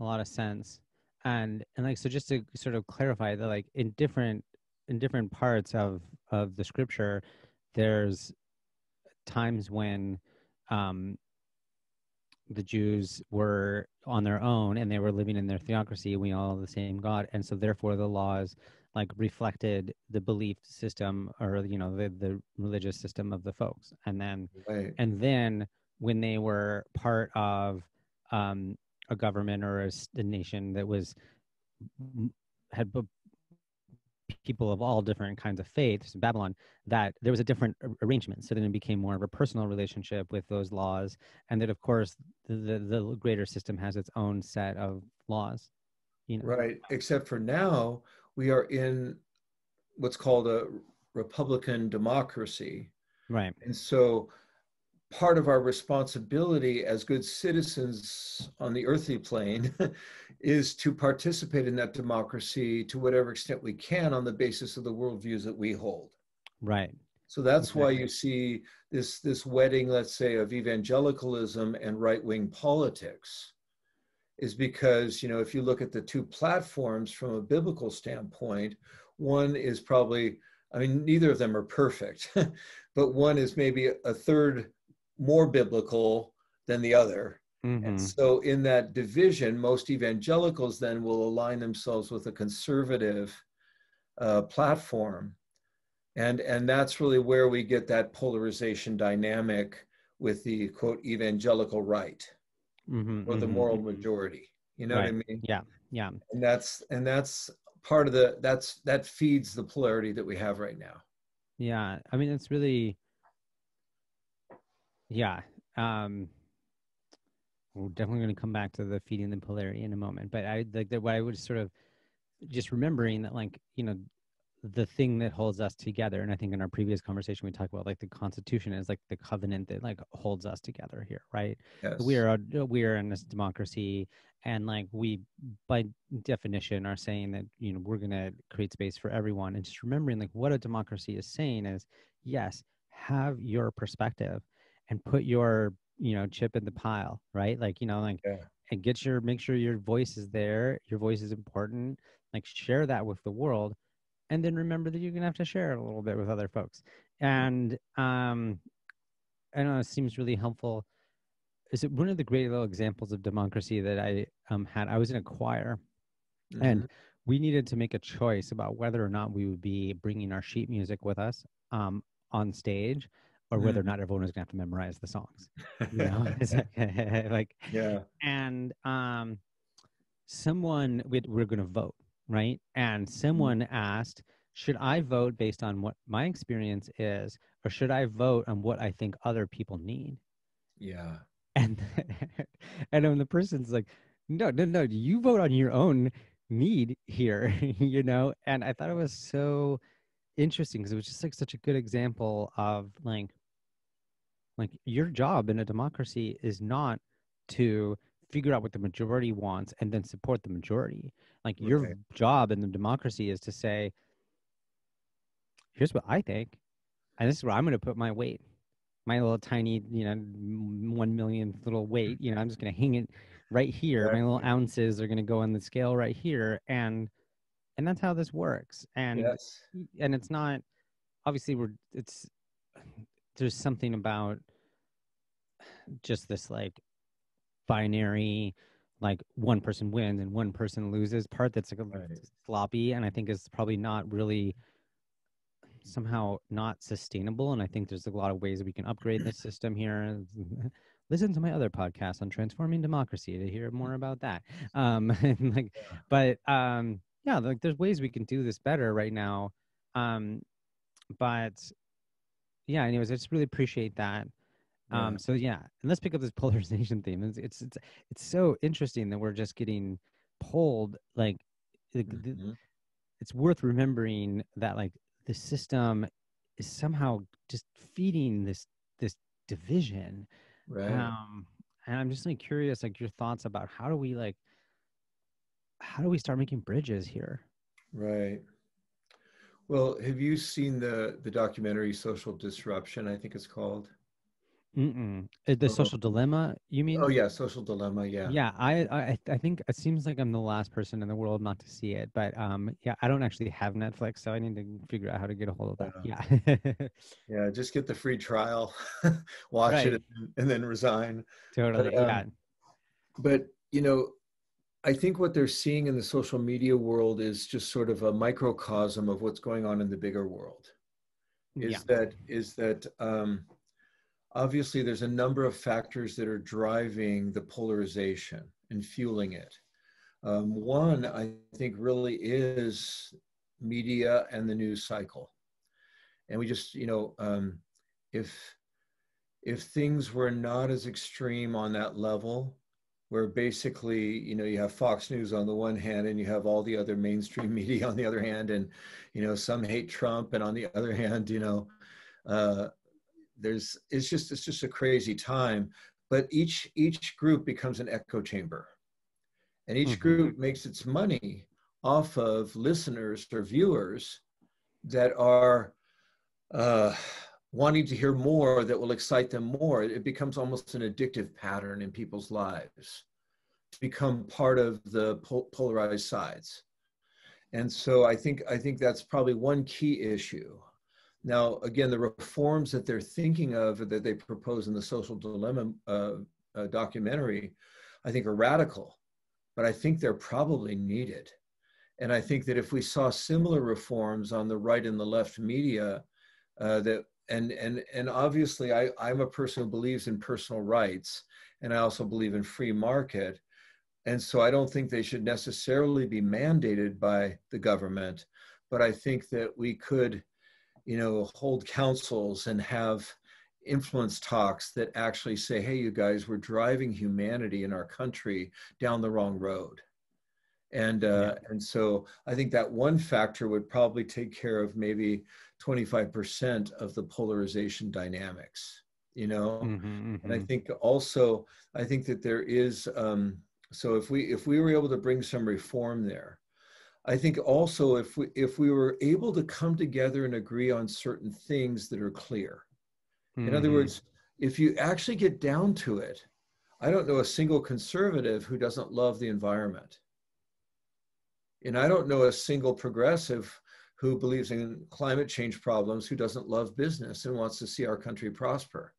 a lot of sense and and like so just to sort of clarify that like in different in different parts of of the scripture there's times when um the Jews were on their own and they were living in their theocracy. We all the same God, and so therefore the laws like reflected the belief system or you know the the religious system of the folks. And then right. and then when they were part of um, a government or a, a nation that was had people of all different kinds of faiths in Babylon, that there was a different arrangement. So then it became more of a personal relationship with those laws. And that, of course, the, the, the greater system has its own set of laws. You know? Right. Except for now, we are in what's called a Republican democracy. Right. And so part of our responsibility as good citizens on the earthly plane is to participate in that democracy to whatever extent we can on the basis of the worldviews that we hold. Right. So that's exactly. why you see this this wedding, let's say, of evangelicalism and right-wing politics, is because you know if you look at the two platforms from a biblical standpoint, one is probably, I mean, neither of them are perfect, but one is maybe a third more biblical than the other. Mm-hmm. And so, in that division, most evangelicals then will align themselves with a conservative uh, platform. And, and that's really where we get that polarization dynamic with the quote evangelical right mm-hmm, or the mm-hmm. moral majority. You know right. what I mean? Yeah, yeah. And that's and that's part of the that's that feeds the polarity that we have right now. Yeah, I mean it's really yeah. Um, we're definitely going to come back to the feeding the polarity in a moment. But I like that what I was sort of just remembering that like, you know, the thing that holds us together and i think in our previous conversation we talked about like the constitution is like the covenant that like holds us together here right yes. we are a, uh, we are in this democracy and like we by definition are saying that you know we're going to create space for everyone and just remembering like what a democracy is saying is yes have your perspective and put your you know chip in the pile right like you know like yeah. and get your make sure your voice is there your voice is important like share that with the world and then remember that you're gonna have to share it a little bit with other folks. And um, I know it seems really helpful. Is it one of the great little examples of democracy that I um, had? I was in a choir, mm-hmm. and we needed to make a choice about whether or not we would be bringing our sheet music with us um, on stage or mm-hmm. whether or not everyone was going to have to memorize the songs. You know, like yeah. And um, someone we, we're going to vote, right? And mm-hmm. someone asked, should I vote based on what my experience is, or should I vote on what I think other people need? Yeah. And and when the person's like, no, no, no, you vote on your own need here, you know? And I thought it was so interesting because it was just like such a good example of like like your job in a democracy is not to figure out what the majority wants and then support the majority. Like okay. your job in the democracy is to say, here's what I think, and this is where I'm going to put my weight, my little tiny, you know, one millionth little weight. You know, I'm just going to hang it right here. Right. My little ounces are going to go on the scale right here, and and that's how this works. And yes. and it's not obviously we're it's there's something about just this like binary like one person wins and one person loses part that's like right. sloppy and i think is probably not really somehow not sustainable and i think there's a lot of ways we can upgrade the system here. Listen to my other podcast on transforming democracy to hear more about that. Um like but um yeah like there's ways we can do this better right now. Um but yeah anyways i just really appreciate that yeah. Um, so yeah, and let's pick up this polarization theme. It's, it's it's it's so interesting that we're just getting pulled. Like, mm-hmm. it's worth remembering that like the system is somehow just feeding this this division. Right. Um, and I'm just like curious, like your thoughts about how do we like how do we start making bridges here? Right. Well, have you seen the the documentary Social Disruption? I think it's called. Mm-mm. Uh, the social dilemma, you mean? Oh yeah, social dilemma. Yeah. Yeah, I, I I think it seems like I'm the last person in the world not to see it, but um, yeah, I don't actually have Netflix, so I need to figure out how to get a hold of that. Yeah. yeah, just get the free trial, watch right. it, and then resign. Totally. But, um, yeah. But you know, I think what they're seeing in the social media world is just sort of a microcosm of what's going on in the bigger world. Is yeah. that is that um obviously there's a number of factors that are driving the polarization and fueling it. Um, one, I think, really is media and the news cycle. And we just, you know, um, if if things were not as extreme on that level, where basically, you know, you have Fox News on the one hand and you have all the other mainstream media on the other hand, and you know, some hate Trump, and on the other hand, you know, uh, there's it's just it's just a crazy time but each each group becomes an echo chamber. And each mm-hmm. group makes its money off of listeners or viewers that are uh, wanting to hear more that will excite them more. It becomes almost an addictive pattern in people's lives to become part of the polarized sides. And so i think i think that's probably one key issue now, again, the reforms that they're thinking of that they propose in the social dilemma uh, uh, documentary, I think are radical, but I think they're probably needed. And I think that if we saw similar reforms on the right and the left media, uh, that and and and obviously I, I'm a person who believes in personal rights, and I also believe in free market, and so I don't think they should necessarily be mandated by the government, but I think that we could you know, hold councils and have influence talks that actually say, hey, you guys, we're driving humanity in our country down the wrong road. And, uh, yeah. and so I think that one factor would probably take care of maybe 25% of the polarization dynamics, you know? Mm-hmm, mm-hmm. And I mm-hmm. think also, I think that there is, um, so if we, if we were able to bring some reform there, I think also if we if we were able to come together and agree on certain things that are clear. Mm-hmm. In other mm-hmm. words, if you actually get down to it, I don't know a single conservative who doesn't love the environment. And I don't know a single progressive who believes in climate change problems who doesn't love business and wants to see our country prosper.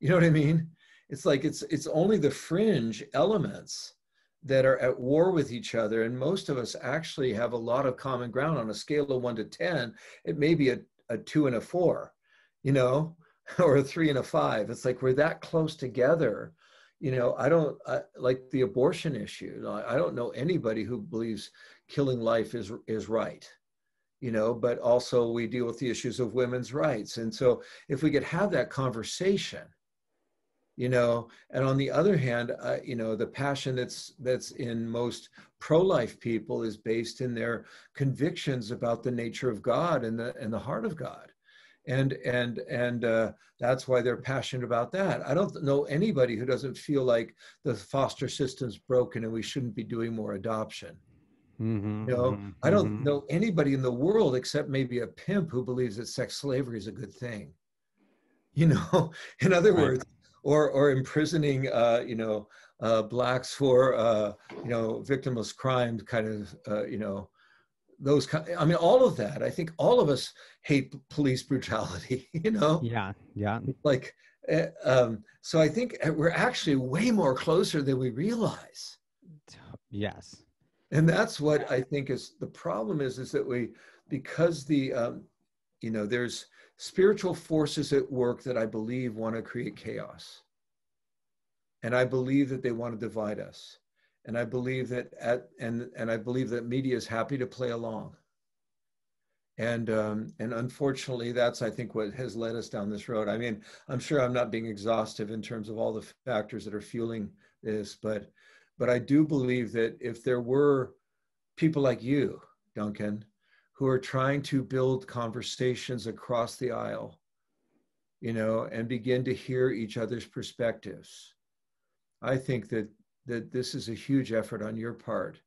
You know what I mean? It's like it's it's only the fringe elements that are at war with each other and most of us actually have a lot of common ground on a scale of 1 to 10 it may be a, a 2 and a 4 you know or a 3 and a 5 it's like we're that close together you know i don't I, like the abortion issue i don't know anybody who believes killing life is is right you know but also we deal with the issues of women's rights. And so if we could have that conversation you know and on the other hand uh, you know the passion that's that's in most pro-life people is based in their convictions about the nature of god and the and the heart of god and and and uh, that's why they're passionate about that. I don't know anybody who doesn't feel like the foster system's broken and we shouldn't be doing more adoption. Mm-hmm, you know, mm-hmm, I don't mm-hmm. know anybody in the world except maybe a pimp who believes that sex slavery is a good thing. You know, in other right. words, or or imprisoning, uh, you know, uh, blacks for uh, you know victimless crime, kind of, uh, you know, those kind i mean all of that i think all of us hate police brutality you know? Yeah yeah. Like uh, um, so i think eh, we're actually way more closer than we realize. Yes. And that's what i think is the problem is is that we because the um, you know there's spiritual forces at work that i believe want to create chaos and i believe that they want to divide us and I believe that at and and I believe that media is happy to play along. And um, and unfortunately, that's I think what has led us down this road. I mean, I'm sure I'm not being exhaustive in terms of all the factors that are fueling this, but but I do believe that if there were people like you, Duncan, who are trying to build conversations across the aisle, you know, and begin to hear each other's perspectives, I think that that this is a huge effort on your part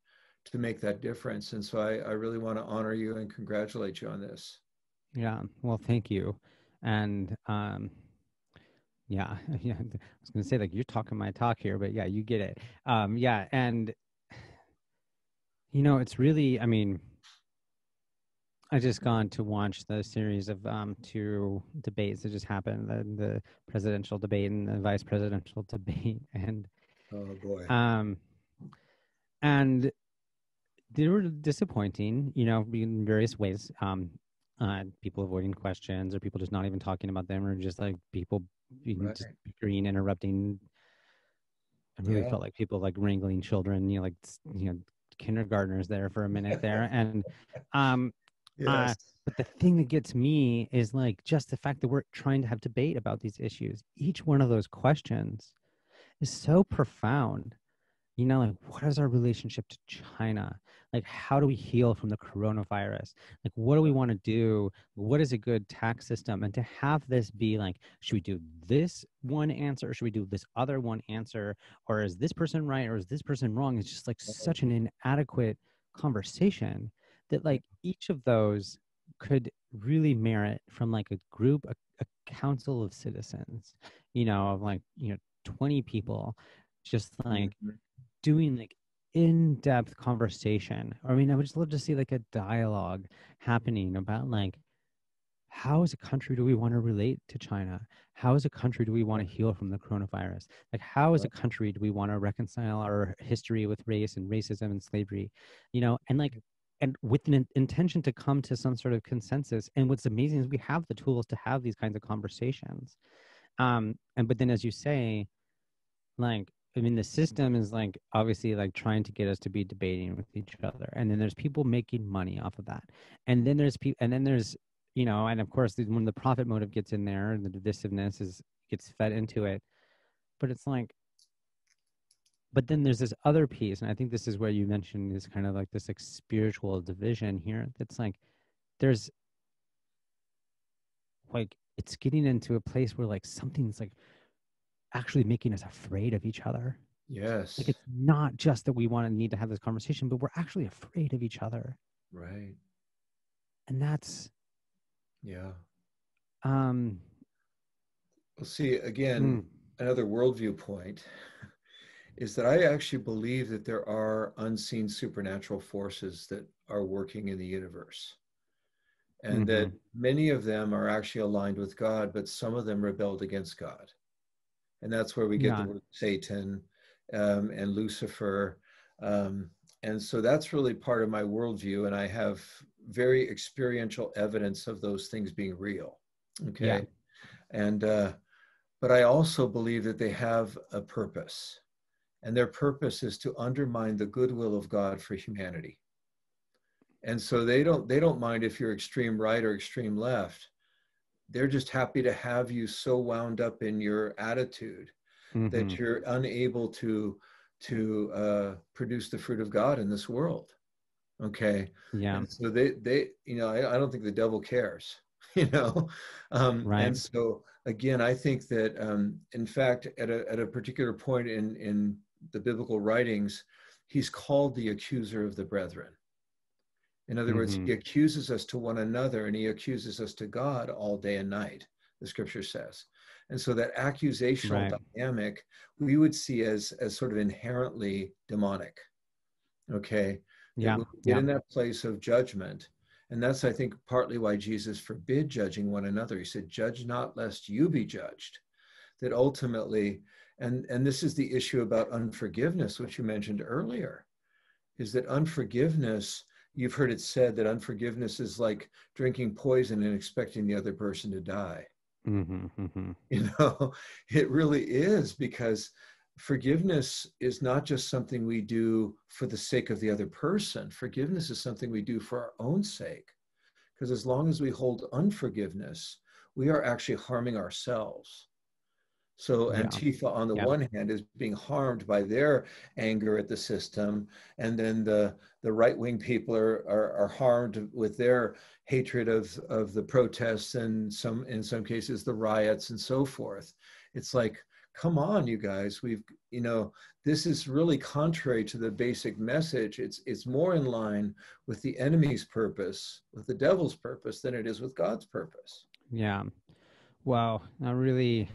to make that difference. And so I, I really want to honor you and congratulate you on this. Yeah. Well, thank you. And um, yeah, yeah. I was going to say like you're talking my talk here, but yeah, you get it. Um, yeah, and you know, it's really. I mean, I just gone to watch the series of um, two debates that just happened: the, the presidential debate and the vice presidential debate, and Oh boy. Um, and they were disappointing, you know, in various ways. Um, uh, people avoiding questions, or people just not even talking about them, or just like people right. just green interrupting. I really yeah. felt like people like wrangling children, you know, like you know, kindergartners there for a minute there, and um, yes. Uh, but the thing that gets me is like just the fact that we're trying to have debate about these issues. Each one of those questions is so profound. You know, like what is our relationship to China? Like, how do we heal from the coronavirus? Like, what do we want to do? What is a good tax system? And to have this be like, should we do this one answer or should we do this other one answer? Or is this person right or is this person wrong? It's just like such an inadequate conversation that like each of those could really merit from like a group, a, a council of citizens, you know, of like, you know, 20 people just like mm-hmm. doing like in-depth conversation. I mean i would just love to see like a dialogue happening about like how as a country do we want to relate to china? How as a country do we want to heal from the coronavirus? Like how as a country do we want to reconcile our history with race and racism and slavery? You know and like and with an intention to come to some sort of consensus and what's amazing is we have the tools to have these kinds of conversations. Um and but then as you say like i mean the system is like obviously like trying to get us to be debating with each other and then there's people making money off of that. And then there's people and then there's you know and of course when the profit motive gets in there and the divisiveness is gets fed into it but it's like but then there's this other piece and i think this is where you mentioned is kind of like this like spiritual division here that's like there's like it's getting into a place where like something's like actually making us afraid of each other. Yes. Like it's not just that we want to need to have this conversation, but we're actually afraid of each other. Right. And that's yeah. Um well see again, mm. another worldview point is that I actually believe that there are unseen supernatural forces that are working in the universe. and mm-hmm. that many of them are actually aligned with God, but some of them rebelled against God. And that's where we get yeah. the word Satan um, and Lucifer. Um, and so that's really part of my worldview. And I have very experiential evidence of those things being real. Okay. Yeah. And, uh, but I also believe that they have a purpose. And their purpose is to undermine the goodwill of God for humanity. And so they don't they don't mind if you're extreme right or extreme left. They're just happy to have you so wound up in your attitude mm-hmm. that you're unable to to uh, produce the fruit of god in this world. Okay? Yeah. And so they they you know I, I don't think the devil cares you know? Um right. and so again i think that um in fact at a at a particular point in in the biblical writings he's called the accuser of the brethren in other mm-hmm. words, he accuses us to one another and he accuses us to God all day and night, the scripture says. And so that accusational right. dynamic we would see as, as sort of inherently demonic. Okay. Yeah. Get yeah. in that place of judgment. And that's, I think, partly why Jesus forbid judging one another. He said, Judge not lest you be judged. That ultimately, and, and this is the issue about unforgiveness, which you mentioned earlier, is that unforgiveness you've heard it said that unforgiveness is like drinking poison and expecting the other person to die. Mm-hmm, mm-hmm. You know, it really is because forgiveness is not just something we do for the sake of the other person. Forgiveness is something we do for our own sake. Because as long as we hold unforgiveness, we are actually harming ourselves. So yeah. Antifa, on the yeah. one hand, is being harmed by their anger at the system, and then the the right wing people are, are, are harmed with their hatred of of the protests and some in some cases the riots and so forth. It's like, come on, you guys, we've you know this is really contrary to the basic message. It's it's more in line with the enemy's purpose, with the devil's purpose, than it is with God's purpose. Yeah. Wow. I really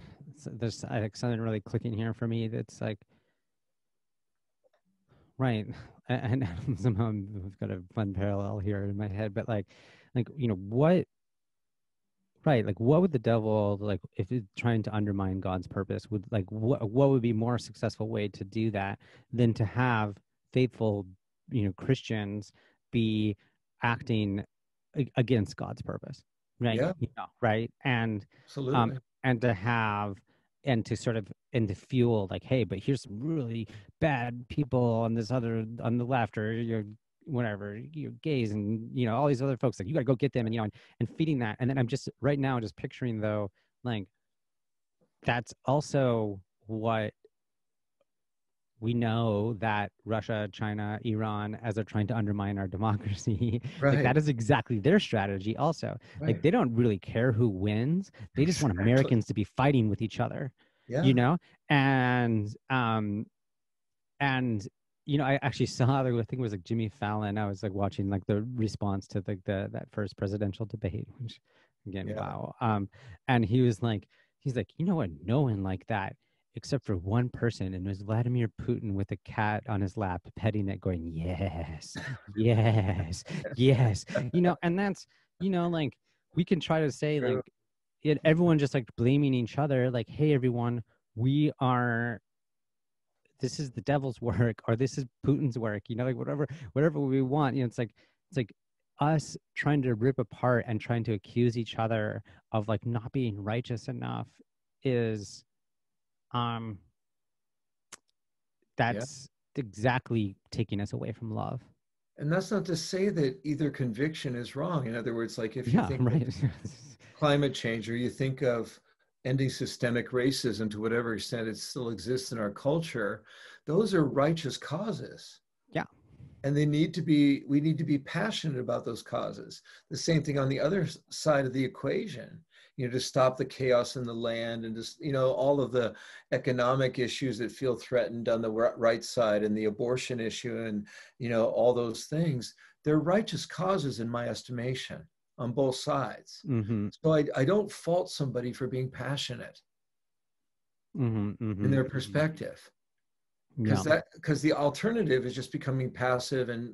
there's like something really clicking here for me that's like right and, and somehow i've got a fun parallel here in my head but like like you know what right like what would the devil like if it's trying to undermine god's purpose would like what what would be more successful way to do that than to have faithful you know christians be acting against god's purpose right yeah. You know, right and Absolutely. um and to have and to sort of and to fuel like hey but here's some really bad people on this other on the left or you're whatever you gays and you know all these other folks like you got to go get them and you know and, and feeding that. And then i'm just right now just picturing though like that's also what we know that Russia, China, Iran, as they're trying to undermine our democracy, right. like that is exactly their strategy. Also, right. like they don't really care who wins; they just want Americans to be fighting with each other. Yeah. You know, and um, and you know, I actually saw. the thing was like Jimmy Fallon. I was like watching like the response to like the that first presidential debate, which again, yeah. wow. Um, and he was like, he's like, you know what? No one like that except for one person, and it was Vladimir Putin with a cat on his lap, petting it, going, Yes, yes, yes. You know, and that's, you know, like we can try to say, like, it, everyone just like blaming each other, like, Hey, everyone, we are this is the devil's work or this is putin's work you know like whatever whatever we want you know it's like it's like us trying to rip apart and trying to accuse each other of like not being righteous enough is um that's yeah. exactly taking us away from love. And that's not to say that either conviction is wrong. In other words like if you yeah, think right. climate change or you think of ending systemic racism to whatever extent it still exists in our culture those are righteous causes. Yeah. And they need to be we need to be passionate about those causes. The same thing on the other side of the equation you know, to stop the chaos in the land and just, you know, all of the economic issues that feel threatened on the right side and the abortion issue and, you know, all those things. They're righteous causes in my estimation on both sides. Mm-hmm. So I, I don't fault somebody for being passionate mm-hmm, mm-hmm, in their perspective. because yeah. that because the alternative is just becoming passive and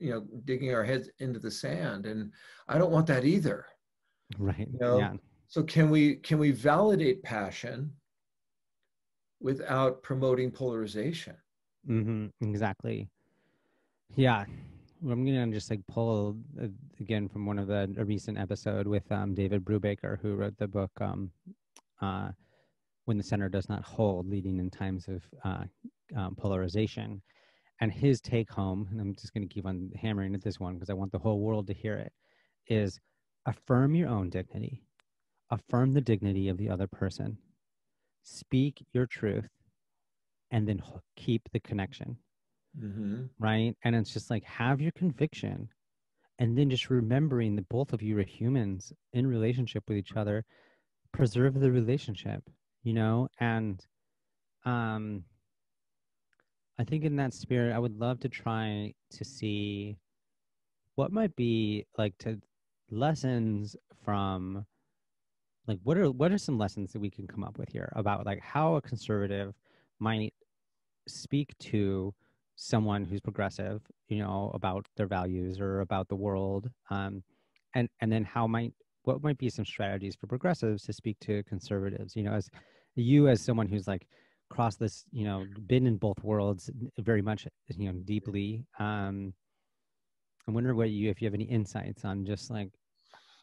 you know digging our heads into the sand and i don't want that either right you know? yeah so can we can we validate passion without promoting polarization? Mm-hmm, exactly. Yeah i'm gonna just like pull uh, again from one of the recent episode with um, david brubaker who wrote the book um, uh, when the center does not hold leading in times of uh, um, polarization. And his take home, and I'm just going to keep on hammering at this one because I want the whole world to hear it, is affirm your own dignity, affirm the dignity of the other person, speak your truth, and then keep the connection. Mm-hmm. Right. And it's just like have your conviction and then just remembering that both of you are humans in relationship with each other preserve the relationship you know and um I think in that spirit, I would love to try to see what might be like to lessons from like what are what are some lessons that we can come up with here about like how a conservative might speak to someone who's progressive you know about their values or about the world um and and then how might what might be some strategies for progressives to speak to conservatives you know as you as someone who's like crossed this, you know, been in both worlds very much, you know, deeply. Um, I wonder what you, if you have any insights on just like,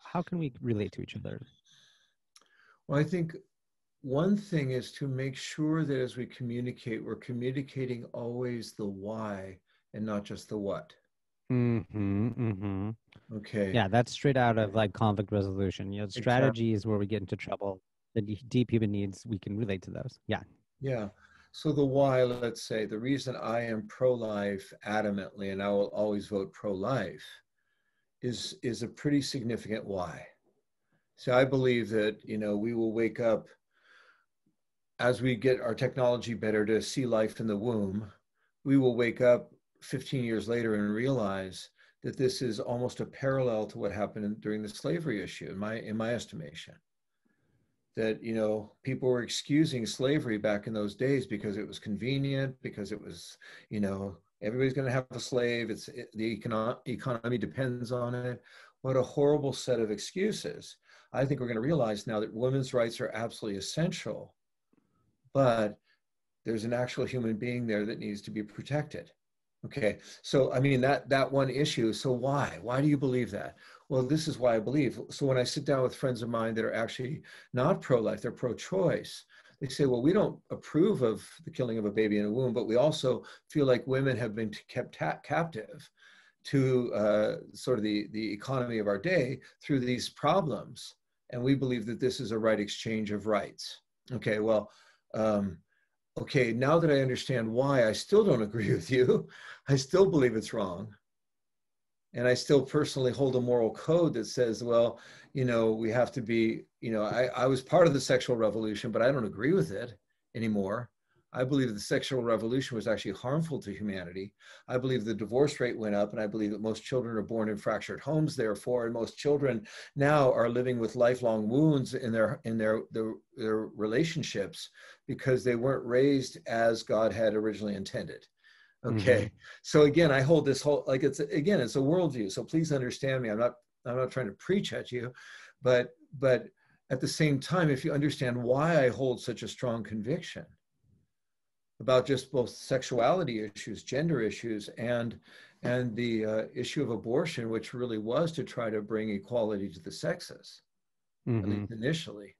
how can we relate to each other? Well, I think one thing is to make sure that as we communicate, we're communicating always the why and not just the what. Mm-hmm, mm-hmm. Okay. Yeah, that's straight out of like conflict resolution. You know, strategy exactly. is where we get into trouble. The deep human needs, we can relate to those. Yeah. Yeah. So the why, let's say, the reason I am pro-life adamantly, and I will always vote pro-life, is is a pretty significant why. So I believe that you know we will wake up as we get our technology better to see life in the womb. We will wake up 15 years later and realize that this is almost a parallel to what happened during the slavery issue, in my in my estimation that you know people were excusing slavery back in those days because it was convenient because it was you know everybody's going to have a slave it's it, the econo- economy depends on it what a horrible set of excuses i think we're going to realize now that women's rights are absolutely essential but there's an actual human being there that needs to be protected okay so i mean that that one issue so why why do you believe that well, this is why I believe. So when I sit down with friends of mine that are actually not pro life, they're pro choice, they say, well, we don't approve of the killing of a baby in a womb, but we also feel like women have been kept captive to uh, sort of the, the economy of our day through these problems. And we believe that this is a right exchange of rights. Okay, well, um, okay, now that I understand why, I still don't agree with you. I still believe it's wrong and I still personally hold a moral code that says, well, you know, we have to be, you know, I, I was part of the sexual revolution, but I don't agree with it anymore. I believe the sexual revolution was actually harmful to humanity. I believe the divorce rate went up, and I believe that most children are born in fractured homes, therefore, and most children now are living with lifelong wounds in their in their their, their relationships because they weren't raised as God had originally intended. Okay. Mm-hmm. So again, I hold this whole like it's again, it's a worldview. So please understand me. I'm not I'm not trying to preach at you, but but at the same time, if you understand why I hold such a strong conviction about just both sexuality issues, gender issues, and and the uh, issue of abortion, which really was to try to bring equality to the sexes, mm-hmm. at least initially.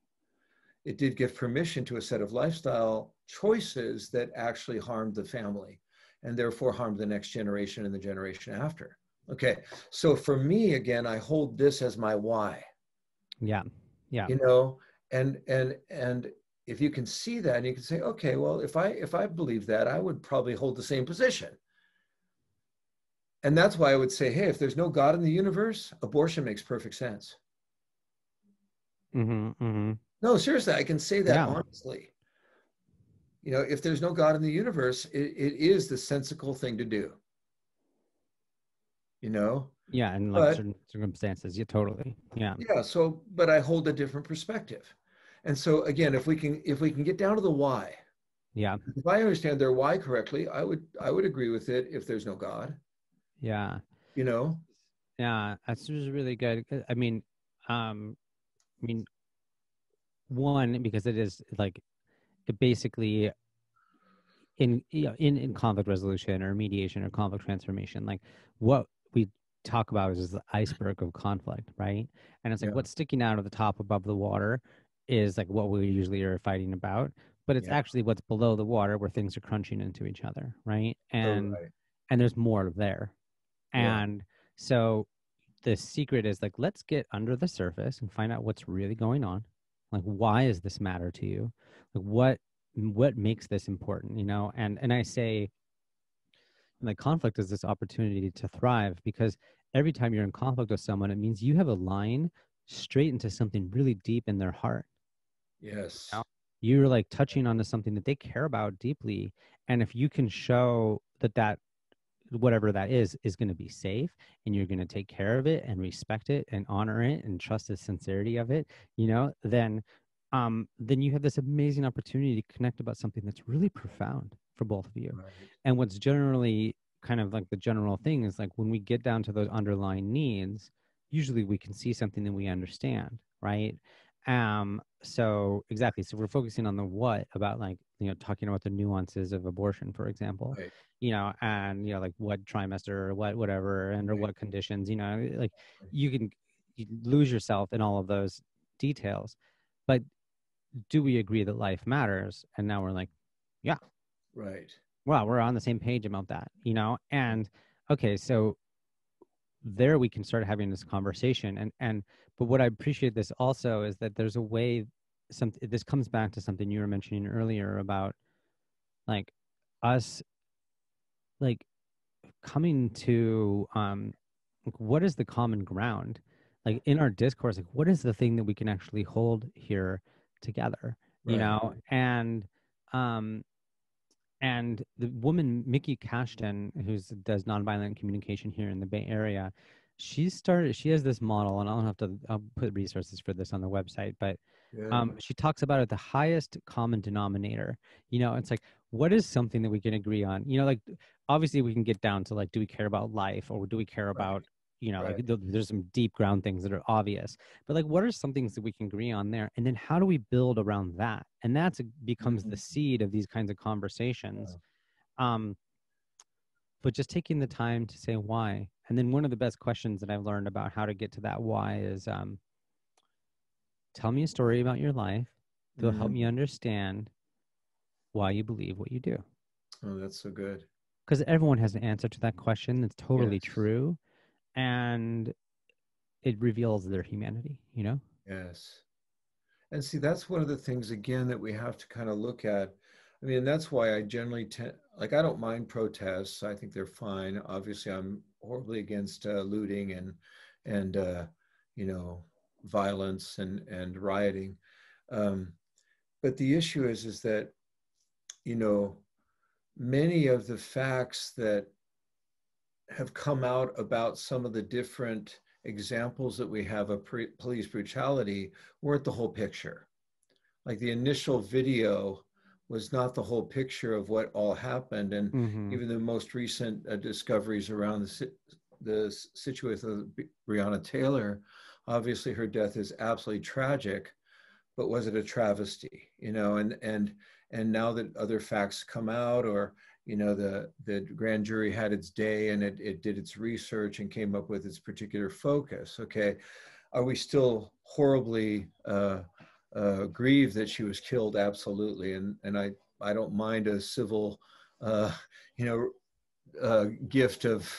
It did give permission to a set of lifestyle choices that actually harmed the family and therefore harmed the next generation and the generation after. Okay. So for me, again, I hold this as my why. Yeah. Yeah. You know, and, and, and if you can see that and you can say, okay, well, if I, if I believe that, I would probably hold the same position. And that's why I would say, hey, if there's no God in the universe, abortion makes perfect sense. Mm-hmm, mm-hmm. No, seriously, I can say that yeah. honestly you know, if there's no God in the universe, it, it is the sensical thing to do. You know? Yeah, and like but, certain circumstances, yeah, totally. Yeah. Yeah. So, but I hold a different perspective. And so again, if we can if we can get down to the why, Yeah. If I understand their why correctly, I would I would agree with it if there's no God. Yeah. You know? Yeah, that's just really good. Uh, I mean, um, I mean, one because it is like it basically in you know, in in conflict resolution or mediation or conflict transformation, like what we talk about is the iceberg of conflict, right? And it's like Yeah. what's sticking out of the top above the water is like what we usually are fighting about, but it's Yeah. actually what's below the water where things are crunching into each other, right? Oh, And right. and there's more there. Yeah. And so the secret is like let's get under the surface and find out what's really going on. Like why does this matter to you? Like what what makes this important, you know? And and I say like conflict is this opportunity to thrive because every time you're in conflict with someone it means you have a line straight into something really deep in their heart Yes. Yeah. you're like touching onto something that they care about deeply and if you can show that that whatever that is is going to be safe and you're going to take care of it and respect it and honor it and trust the sincerity of it you know then um then you have this amazing opportunity to connect about something that's really profound for both of you Right. and what's generally kind of like the general thing is like when we get down to those underlying needs usually we can see something that we understand right um so exactly so we're focusing on the what about like you know talking about the nuances of abortion for example Right. you know and you know like what trimester or what whatever and or Right. what conditions you know like you can you lose yourself in all of those details but do we agree that life matters and now we're like yeah, Right. wow we're on the same page about that you know and okay so there we can start having this conversation and and but what i appreciate this also is that there's a way some this comes back to something you were mentioning earlier about like us like coming to um like what is the common ground like in our discourse like what is the thing that we can actually hold here together you Right. know and um and the woman Miki Kashtan, who does nonviolent communication here in the Bay Area, she started. She has this model, and I'll have to I'll put resources for this on the website. But Yeah. um, she talks about it the highest common denominator. You know, it's like what is something that we can agree on? You know, like obviously we can get down to like, do we care about life or do we care about you know, Right. like there's some deep ground things that are obvious. But like, what are some things that we can agree on there? And then how do we build around that? And that becomes the Mhm. seed of these kinds of conversations. Um, but just taking the time to say why. And then one of the best questions that I've learned about how to get to that why is um, tell me a story about your life that'll help Mhm. me understand why you believe what you do. Oh, that's so good. Because everyone has an answer to that question that's totally Yes. true. And it reveals their humanity, you know? Yes. And see, that's one of the things, again, that we have to kind of look at. I mean, that's why I generally tend, like, I don't mind protests. I think they're fine. Obviously, I'm horribly against uh, looting and, and, uh, you know, violence and, and rioting. Um, but the issue is, is that, you know, many of the facts that have come out about some of the different examples that we have of pre- police brutality weren't the whole picture. Like the initial video was not the whole picture of what all happened, and Mm-hmm. even the most recent uh, discoveries around the the situation of Breonna Taylor, obviously her death is absolutely tragic, but was it a travesty? You know, and and and now that other facts come out, or you know, the the grand jury had its day and it it did its research and came up with its particular focus. Okay, are we still horribly uh, uh, grieved that she was killed? Absolutely, and and I I don't mind a civil, uh, you know, uh, gift of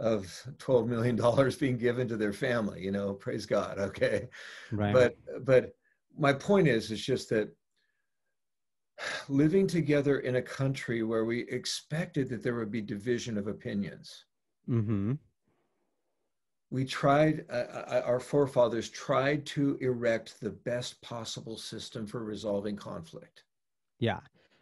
of twelve million dollars being given to their family. You know, praise God. Okay, Right. but but my point is, it's just that living together in a country where we expected that there would be division of opinions mm-hmm. we tried uh, uh, our forefathers tried to erect the best possible system for resolving conflict Yeah.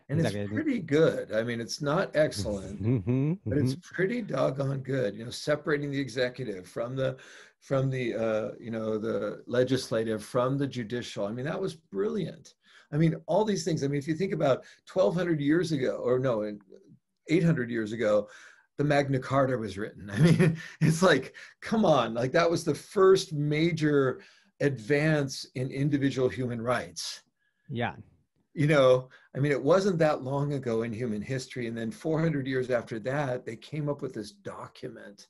and Exactly. it's pretty good i mean it's not excellent Mm-hmm. but it's pretty doggone good you know separating the executive from the from the uh, you know the legislative from the judicial i mean that was brilliant I mean, all these things. I mean, if you think about 1200 years ago, or no, 800 years ago, the Magna Carta was written. I mean, it's like, come on, like that was the first major advance in individual human rights. Yeah. You know, I mean, it wasn't that long ago in human history. And then 400 years after that, they came up with this document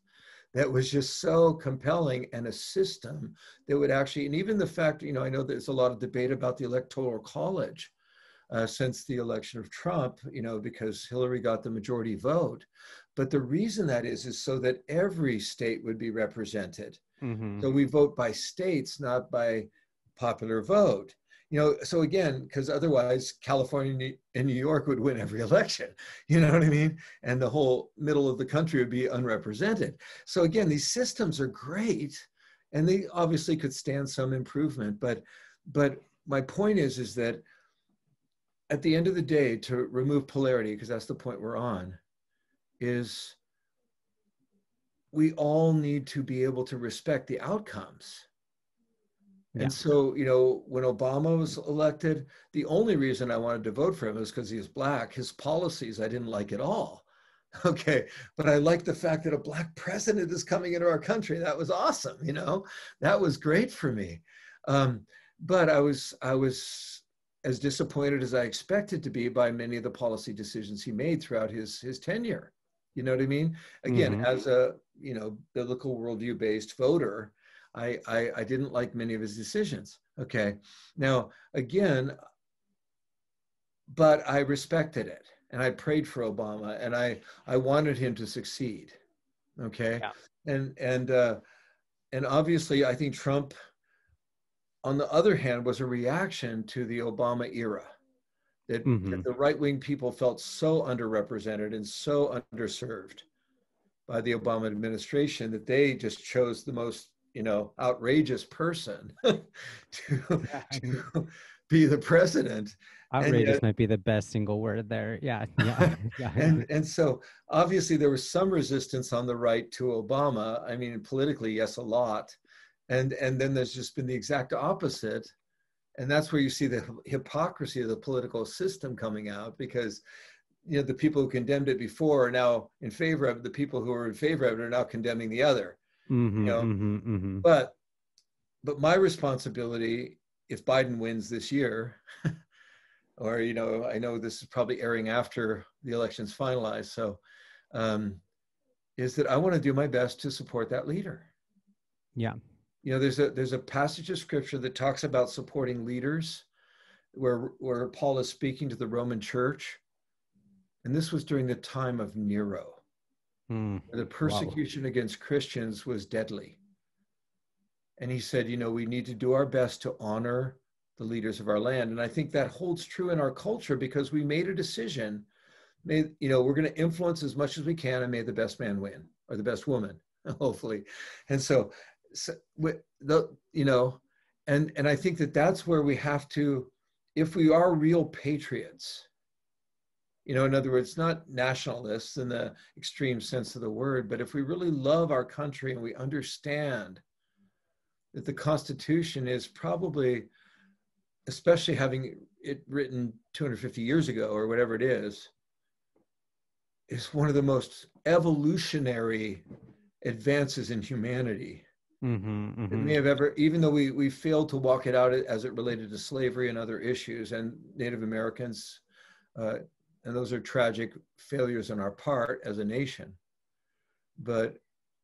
that was just so compelling and a system that would actually, and even the fact, you know, I know there's a lot of debate about the Electoral College uh, since the election of Trump, you know, because Hillary got the majority vote. But the reason that is, is so that every state would be represented. Mm-hmm. So we vote by states, not by popular vote. You know, so again, because otherwise California and New York would win every election. You know what I mean? And the whole middle of the country would be unrepresented. So again, these systems are great, and they obviously could stand some improvement. But, but my point is, is that at the end of the day, to remove polarity, because that's the point we're on, is we all need to be able to respect the outcomes. Yeah. And so, you know, when Obama was elected, the only reason I wanted to vote for him was because he was black. His policies I didn't like at all. Okay. But I like the fact that a black president is coming into our country. That was awesome. You know, that was great for me. Um, but I was, I was as disappointed as I expected to be by many of the policy decisions he made throughout his, his tenure. You know what I mean? Again, mm-hmm. as a you know biblical worldview based voter, I, I I didn't like many of his decisions. Okay, now again, but I respected it and I prayed for Obama and I I wanted him to succeed. Okay, yeah. and and uh, and obviously I think Trump, on the other hand, was a reaction to the Obama era that, mm-hmm. that the right wing people felt so underrepresented and so underserved by the Obama administration that they just chose the most, you know, outrageous person to, to be the president. Outrageous yet, might be the best single word there. Yeah. Yeah. yeah. and and so obviously there was some resistance on the right to Obama. I mean, politically, yes, a lot. And and then there's just been the exact opposite and that's where you see the hypocrisy of the political system coming out because you know the people who condemned it before are now in favor of it the people who are in favor of it are now condemning the other mm-hmm, you know? mm-hmm, mm-hmm. but but my responsibility if biden wins this year or you know i know this is probably airing after the election's finalized so um, is that i want to do my best to support that leader. Yeah. You know there's a there's a passage of scripture that talks about supporting leaders where where paul is speaking to the roman church and this was during the time of nero mm, the persecution wow. against christians was deadly. And he said you know we need to do our best to honor the leaders of our land. And i think that holds true in our culture because we made a decision made, you know we're going to influence as much as we can and may the best man win or the best woman hopefully. And so the you know and and i think that that's where we have to if we are real patriots you know in other words not nationalists in the extreme sense of the word but if we really love our country and we understand that the constitution is probably especially having it written 250 years ago or whatever it is is one of the most evolutionary advances in humanity Mm-hmm, mm-hmm. It may have ever, even though we we failed to walk it out as it related to slavery and other issues and Native Americans, uh, and those are tragic failures on our part as a nation. But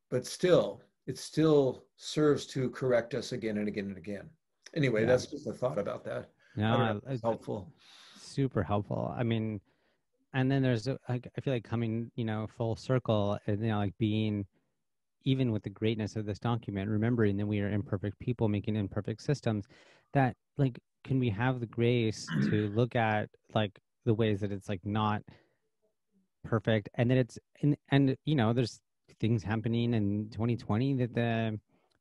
but still, it still serves to correct us again and again and again. Anyway, yeah. that's just a thought about that. Yeah, it's helpful. Super helpful. I mean, and then there's uh, like I feel like coming, you know, full circle, and you know, like being even with the greatness of this document, remembering that we are imperfect people making imperfect systems, that like, can we have the grace to look at like the ways that it's like not perfect and that it's and and you know there's things happening in 2020 that the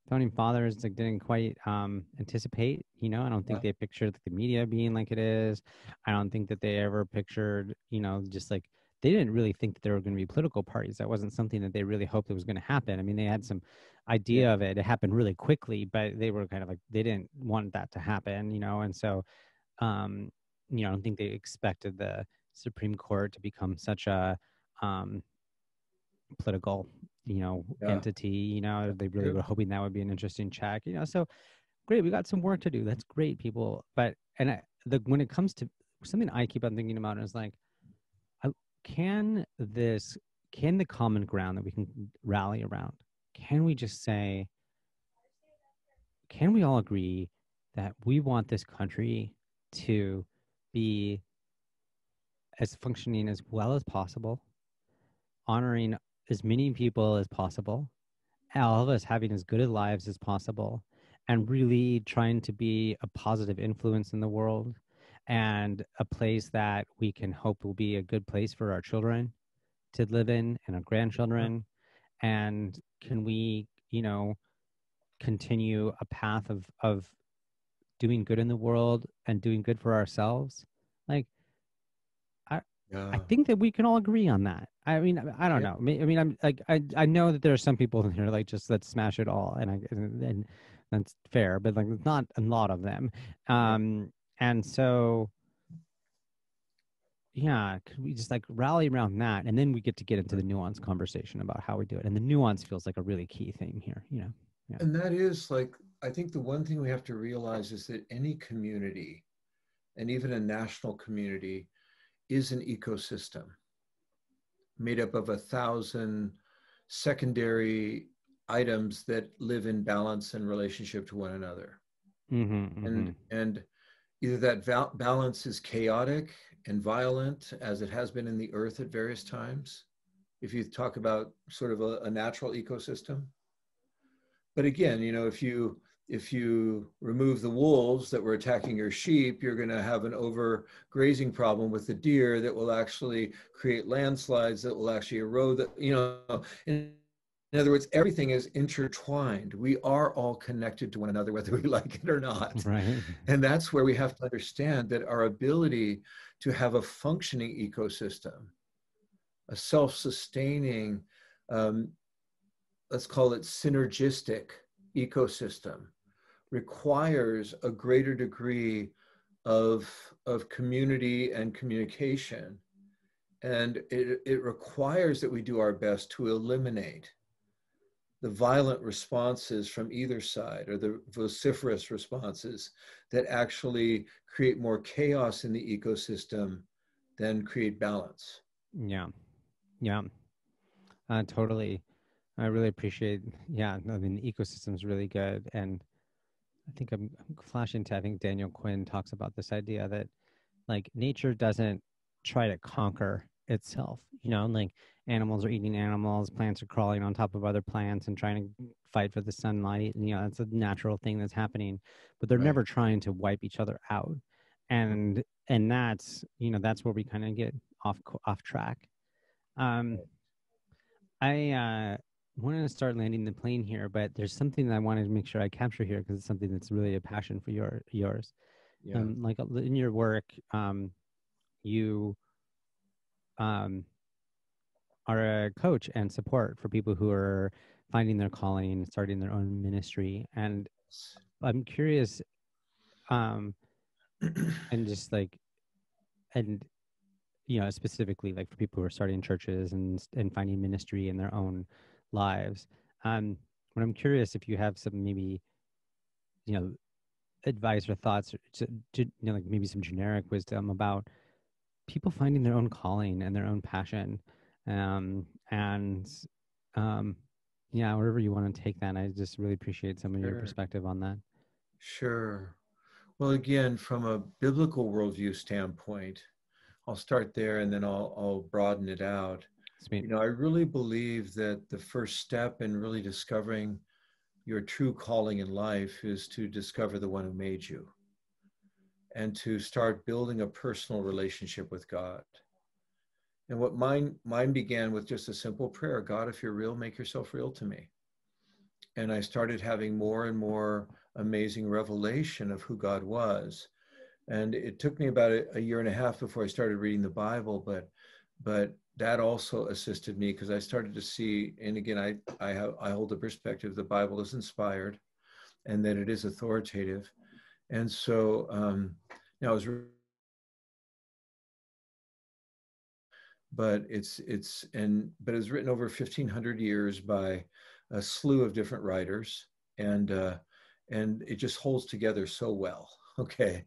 founding fathers like didn't quite um anticipate you know i don't think yeah. they pictured like, the media being like it is i don't think that they ever pictured you know just like they didn't really think that there were going to be political parties. That wasn't something that they really hoped it was going to happen. I mean, they had some idea yeah. of it. It happened really quickly, but they were kind of like they didn't want that to happen, you know. And so, um, you know, I don't think they expected the Supreme Court to become such a um, political, you know, yeah. entity. You know, they really were hoping that would be an interesting check. You know, so great. We got some work to do. That's great, people. But and I, the when it comes to something I keep on thinking about is like, can this can the common ground that we can rally around can we just say can we all agree that we want this country to be as functioning as well as possible honoring as many people as possible all of us having as good lives as possible and really trying to be a positive influence in the world and a place that we can hope will be a good place for our children to live in and our grandchildren. And can we you know continue a path of of doing good in the world and doing good for ourselves like i yeah. i think that we can all agree on that i mean i don't yeah. know i mean i'm like i i know that there are some people in here like just let's smash it all and i and that's fair but like not a lot of them um and so yeah could we just like rally around that and then we get to get into the nuance conversation about how we do it and the nuance feels like a really key thing here you know yeah. and that is like i think the one thing we have to realize is that any community and even a national community is an ecosystem made up of a thousand secondary items that live in balance and relationship to one another mm-hmm, mm-hmm. and and either that val- balance is chaotic and violent as it has been in the earth at various times, if you talk about sort of a, a natural ecosystem. But again, you know, if you if you remove the wolves that were attacking your sheep, you're going to have an overgrazing problem with the deer that will actually create landslides that will actually erode the, you know, in, in other words, everything is intertwined. We are all connected to one another, whether we like it or not. Right. And that's where we have to understand that our ability to have a functioning ecosystem, a self sustaining, um, let's call it synergistic ecosystem, requires a greater degree of, of community and communication. And it, it requires that we do our best to eliminate the violent responses from either side or the vociferous responses that actually create more chaos in the ecosystem than create balance. Yeah. Yeah. Uh, totally. I really appreciate, yeah, I mean, the ecosystem is really good. And I think I'm, I'm flashing to, I think Daniel Quinn talks about this idea that like nature doesn't try to conquer itself, you know, like animals are eating animals, plants are crawling on top of other plants and trying to fight for the sunlight. And, you know, it's a natural thing that's happening, but they're right. never trying to wipe each other out. And, and that's, you know, that's where we kind of get off, off track. Um, I, uh, wanted to start landing the plane here, but there's something that I wanted to make sure I capture here because it's something that's really a passion for your yours. Yeah. Um, like in your work, um, you um, are a coach and support for people who are finding their calling, and starting their own ministry. And I'm curious, um, and just like, and you know, specifically like for people who are starting churches and and finding ministry in their own lives. Um, but I'm curious if you have some maybe, you know, advice or thoughts, or to, to, you know, like maybe some generic wisdom about people finding their own calling and their own passion um, and um, yeah, wherever you want to take that, I just really appreciate some of sure. your perspective on that. Sure. Well, again, from a biblical worldview standpoint, I'll start there and then I'll, I'll broaden it out. Sweet. You know, I really believe that the first step in really discovering your true calling in life is to discover the one who made you and to start building a personal relationship with God. And what mine mine began with just a simple prayer, God, if you're real, make yourself real to me. And I started having more and more amazing revelation of who God was. And it took me about a, a year and a half before I started reading the Bible, but but that also assisted me because I started to see, and again, I, I, have, I hold the perspective the Bible is inspired and that it is authoritative. And so um, now it's, but it's, it's, and, but it's written over 1500 years by a slew of different writers and, uh, and it just holds together so well. Okay.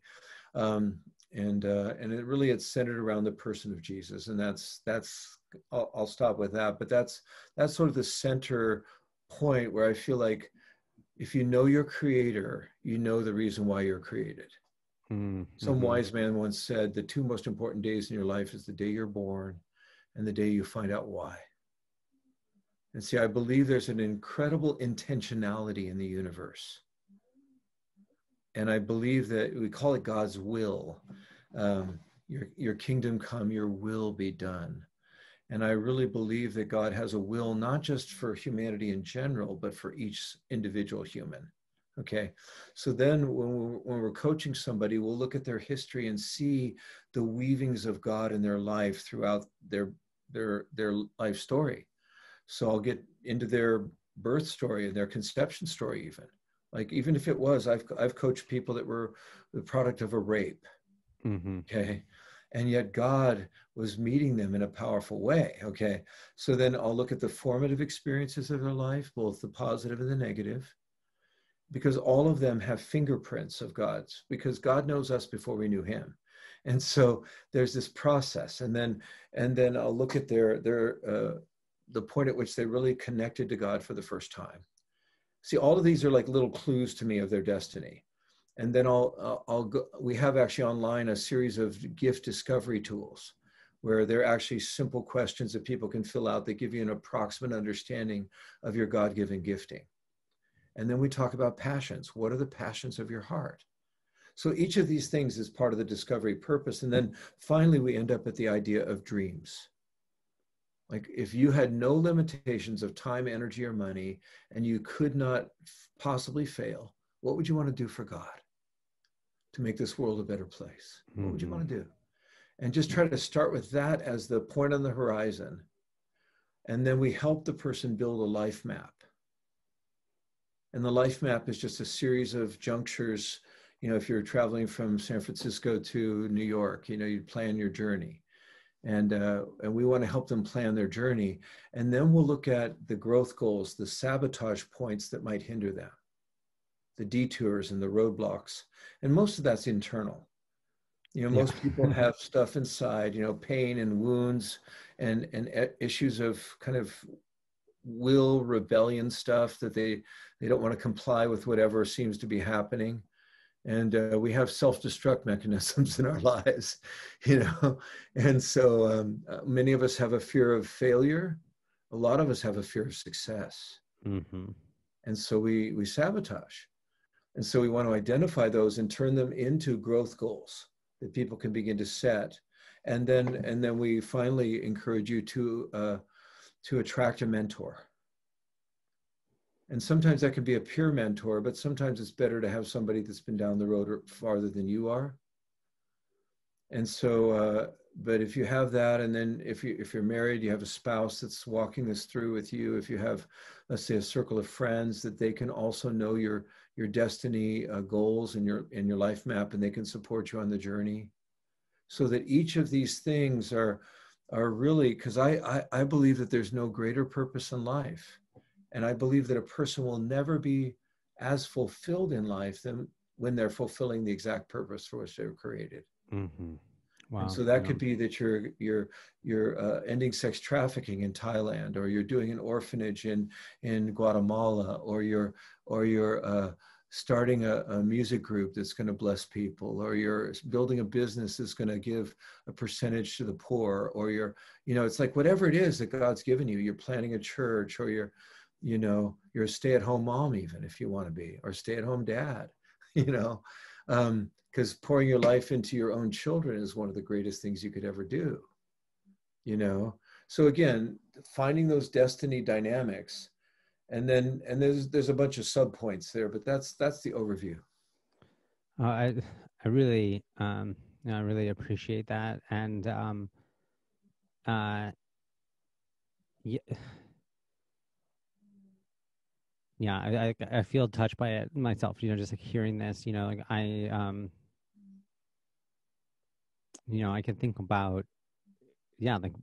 Um, and uh, and it really it's centered around the person of jesus and that's that's I'll, I'll stop with that but that's that's sort of the center point where i feel like if you know your creator you know the reason why you're created mm-hmm. some wise man once said the two most important days in your life is the day you're born and the day you find out why. And see, I believe there's an incredible intentionality in the universe. And I believe that we call it God's will. Um, your, your kingdom come, your will be done. And I really believe that God has a will, not just for humanity in general, but for each individual human. Okay. So then when we're, when we're coaching somebody, we'll look at their history and see the weavings of God in their life throughout their their their life story. So I'll get into their birth story and their conception story even. Like even if it was, I've I've coached people that were the product of a rape. Mm-hmm. Okay. And yet God was meeting them in a powerful way. Okay. So then I'll look at the formative experiences of their life, both the positive and the negative, because all of them have fingerprints of God's, because God knows us before we knew him and so there's this process and then and then i'll look at their their uh, the point at which they really connected to god for the first time see all of these are like little clues to me of their destiny and then i'll i'll go we have actually online a series of gift discovery tools where they're actually simple questions that people can fill out that give you an approximate understanding of your god-given gifting and then we talk about passions what are the passions of your heart so each of these things is part of the discovery purpose. And then finally, we end up at the idea of dreams. Like if you had no limitations of time, energy, or money, and you could not possibly fail, what would you want to do for God to make this world a better place? What would you want to mm-hmm. do? And just try to start with that as the point on the horizon. And then we help the person build a life map. And the life map is just a series of junctures you know, if you're traveling from San Francisco to New York, you know, you plan your journey. And, uh, and we want to help them plan their journey. And then we'll look at the growth goals, the sabotage points that might hinder them, the detours and the roadblocks. And most of that's internal. You know, most yeah. people have stuff inside, you know, pain and wounds and, and issues of kind of will rebellion stuff that they, they don't want to comply with whatever seems to be happening and uh, we have self-destruct mechanisms in our lives you know? And so um, uh, many of us have a fear of failure. A lot of us have a fear of success. Mm-hmm. and so we we sabotage. And so we want to identify those and turn them into growth goals that people can begin to set. And then and then we finally encourage you to uh, to attract a mentor and sometimes that can be a peer mentor, but sometimes it's better to have somebody that's been down the road or farther than you are. And so, uh, but if you have that, and then if you if you're married, you have a spouse that's walking this through with you. If you have, let's say, a circle of friends that they can also know your your destiny uh, goals and your and your life map, and they can support you on the journey. So that each of these things are are really because I, I I believe that there's no greater purpose in life and I believe that a person will never be as fulfilled in life than when they're fulfilling the exact purpose for which they were created. Mm-hmm. Wow. And so that yeah. could be that you're you're you're uh, ending sex trafficking in Thailand, or you're doing an orphanage in in Guatemala, or you're or you're uh, starting a, a, music group that's going to bless people, or you're building a business that's going to give a percentage to the poor, or you're you know it's like whatever it is that God's given you. You're planning a church, or you're you know you're a stay-at-home mom even if you want to be or stay-at-home dad you know? Because um, pouring your life into your own children is one of the greatest things you could ever do you know? So again finding those destiny dynamics and then and there's there's a bunch of sub points there but that's that's the overview. Uh, i i really um i really appreciate that and um uh yeah yeah I, I, I feel touched by it myself you know just like hearing this you know like i um you know i can think about yeah, like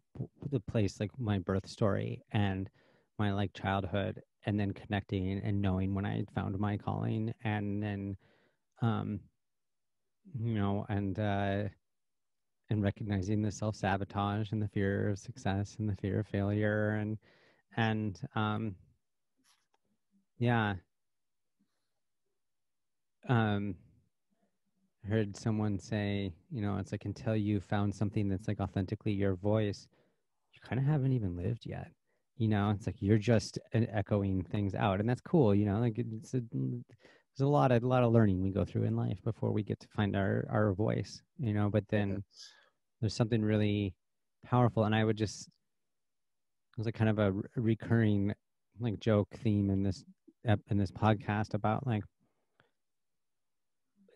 the place, like my birth story and my like childhood, and then connecting and knowing when I found my calling, and then, um, you know, and uh, and recognizing the self sabotage and the fear of success and the fear of failure, and and um, yeah, um I heard someone say, you know, it's like until you found something that's like authentically your voice, you kind of haven't even lived yet. You know, it's like you're just echoing things out, and that's cool. You know, like it's a, there's a lot of a lot of learning we go through in life before we get to find our our voice. You know, but then yes. there's something really powerful, and I would just it was like kind of a recurring like joke theme in this in this podcast about like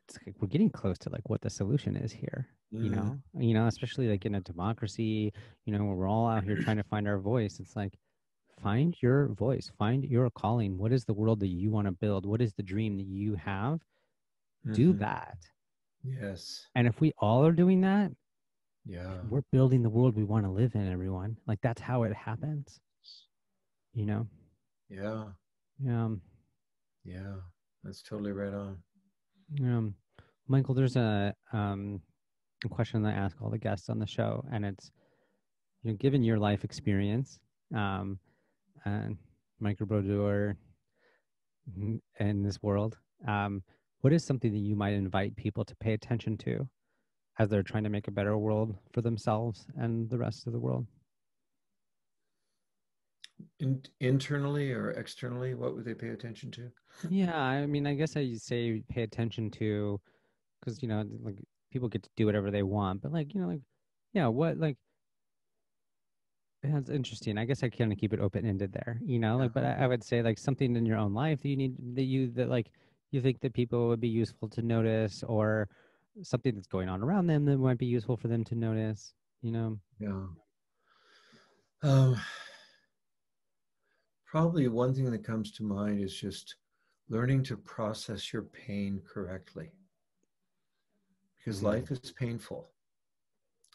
it's like we're getting close to like what the solution is here mm-hmm. you know? You know especially like in a democracy you know we're all out here trying to find our voice. It's like find your voice find your calling. What is the world that you want to build? What is the dream that you have? Mm-hmm. do that. Yes. And if we all are doing that yeah. we're building the world we want to live in everyone. Like that's how it happens. You know? Yeah yeah. Yeah that's totally right on. Um, Michael, there's a um, a question that I ask all the guests on the show, and it's, you know, given your life experience, um, and Michael Brodeur in this world, um, what is something that you might invite people to pay attention to as they're trying to make a better world for themselves and the rest of the world? In, internally or externally, what would they pay attention to? Yeah, I mean, I guess I say pay attention to, because you know, like people get to do whatever they want, but like you know, like yeah, what like that's interesting. I guess I kind of keep it open ended there, you know, like, but I, I, would say like something in your own life that you need that you that like you think that people would be useful to notice, or something that's going on around them that might be useful for them to notice, you know. Yeah. Um probably one thing that comes to mind is just learning to process your pain correctly. Because mm-hmm. life is painful.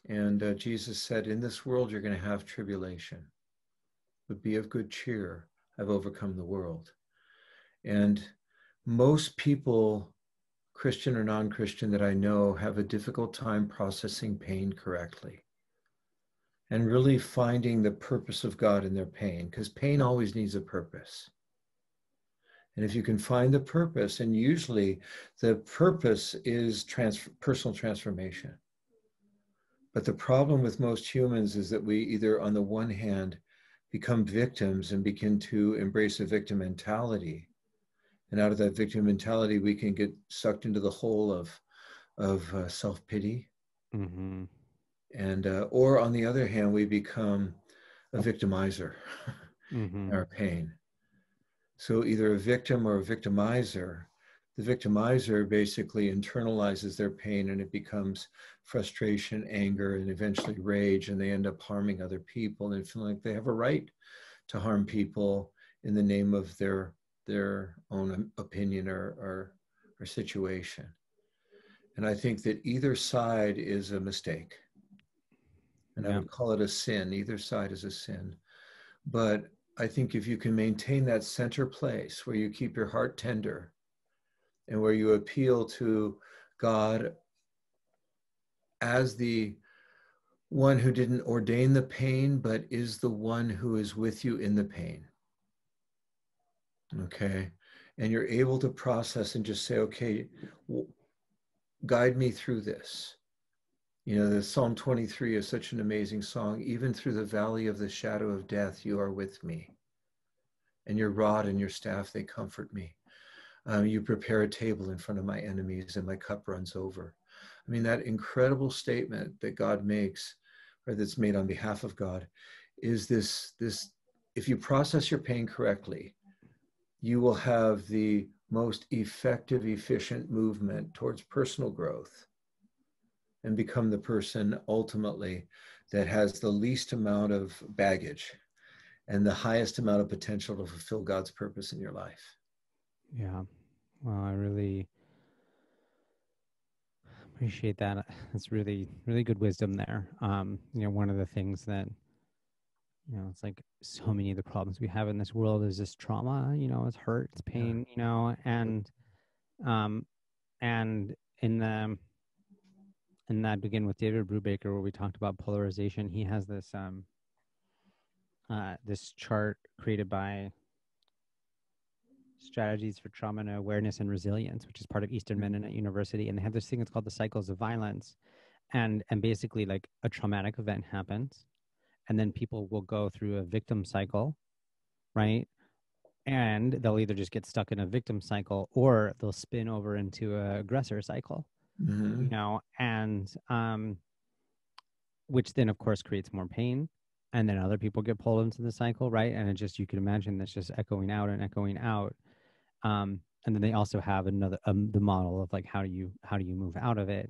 And uh, Jesus said, In this world, you're going to have tribulation, but be of good cheer. I've overcome the world. And most people, Christian or non Christian, that I know have a difficult time processing pain correctly and really finding the purpose of God in their pain, because pain always needs a purpose. And if you can find the purpose, and usually the purpose is trans- personal transformation. But the problem with most humans is that we either, on the one hand, become victims and begin to embrace a victim mentality. And out of that victim mentality, we can get sucked into the hole of, of uh, self pity. Mm-hmm and uh, or on the other hand we become a victimizer mm-hmm. in our pain. So either a victim or a victimizer the victimizer basically internalizes their pain and it becomes frustration anger and eventually rage and they end up harming other people and feeling like they have a right to harm people in the name of their their own opinion or or, or situation. And i think that either side is a mistake and yeah. I would call it a sin. Either side is a sin. But I think if you can maintain that center place where you keep your heart tender and where you appeal to God as the one who didn't ordain the pain, but is the one who is with you in the pain. Okay. And you're able to process and just say, okay, guide me through this. You know, the Psalm 23 is such an amazing song. Even through the valley of the shadow of death, you are with me. And your rod and your staff, they comfort me. Um, you prepare a table in front of my enemies, and my cup runs over. I mean, that incredible statement that God makes, or that's made on behalf of God, is this this if you process your pain correctly, you will have the most effective, efficient movement towards personal growth and become the person ultimately that has the least amount of baggage and the highest amount of potential to fulfill God's purpose in your life. Yeah. Well, I really appreciate that. That's really, really good wisdom there. Um, you know, one of the things that, you know, it's like so many of the problems we have in this world is this trauma, you know, it's hurt, it's pain, you know, and, um, and in the, in that begin with David Brubaker, where we talked about polarization, he has this, um, uh, this chart created by strategies for trauma and awareness and resilience, which is part of Eastern. Mennonite University, and they have this thing that's called the cycles of violence, and and basically like a traumatic event happens, and then people will go through a victim cycle, right? And they'll either just get stuck in a victim cycle or they'll spin over into a aggressor cycle, mm-hmm. you know, and um, which then of course creates more pain and then other people get pulled into the cycle right? And it just you can imagine that's just echoing out and echoing out. Um, and then they also have another um, the model of like how do you how do you move out of it?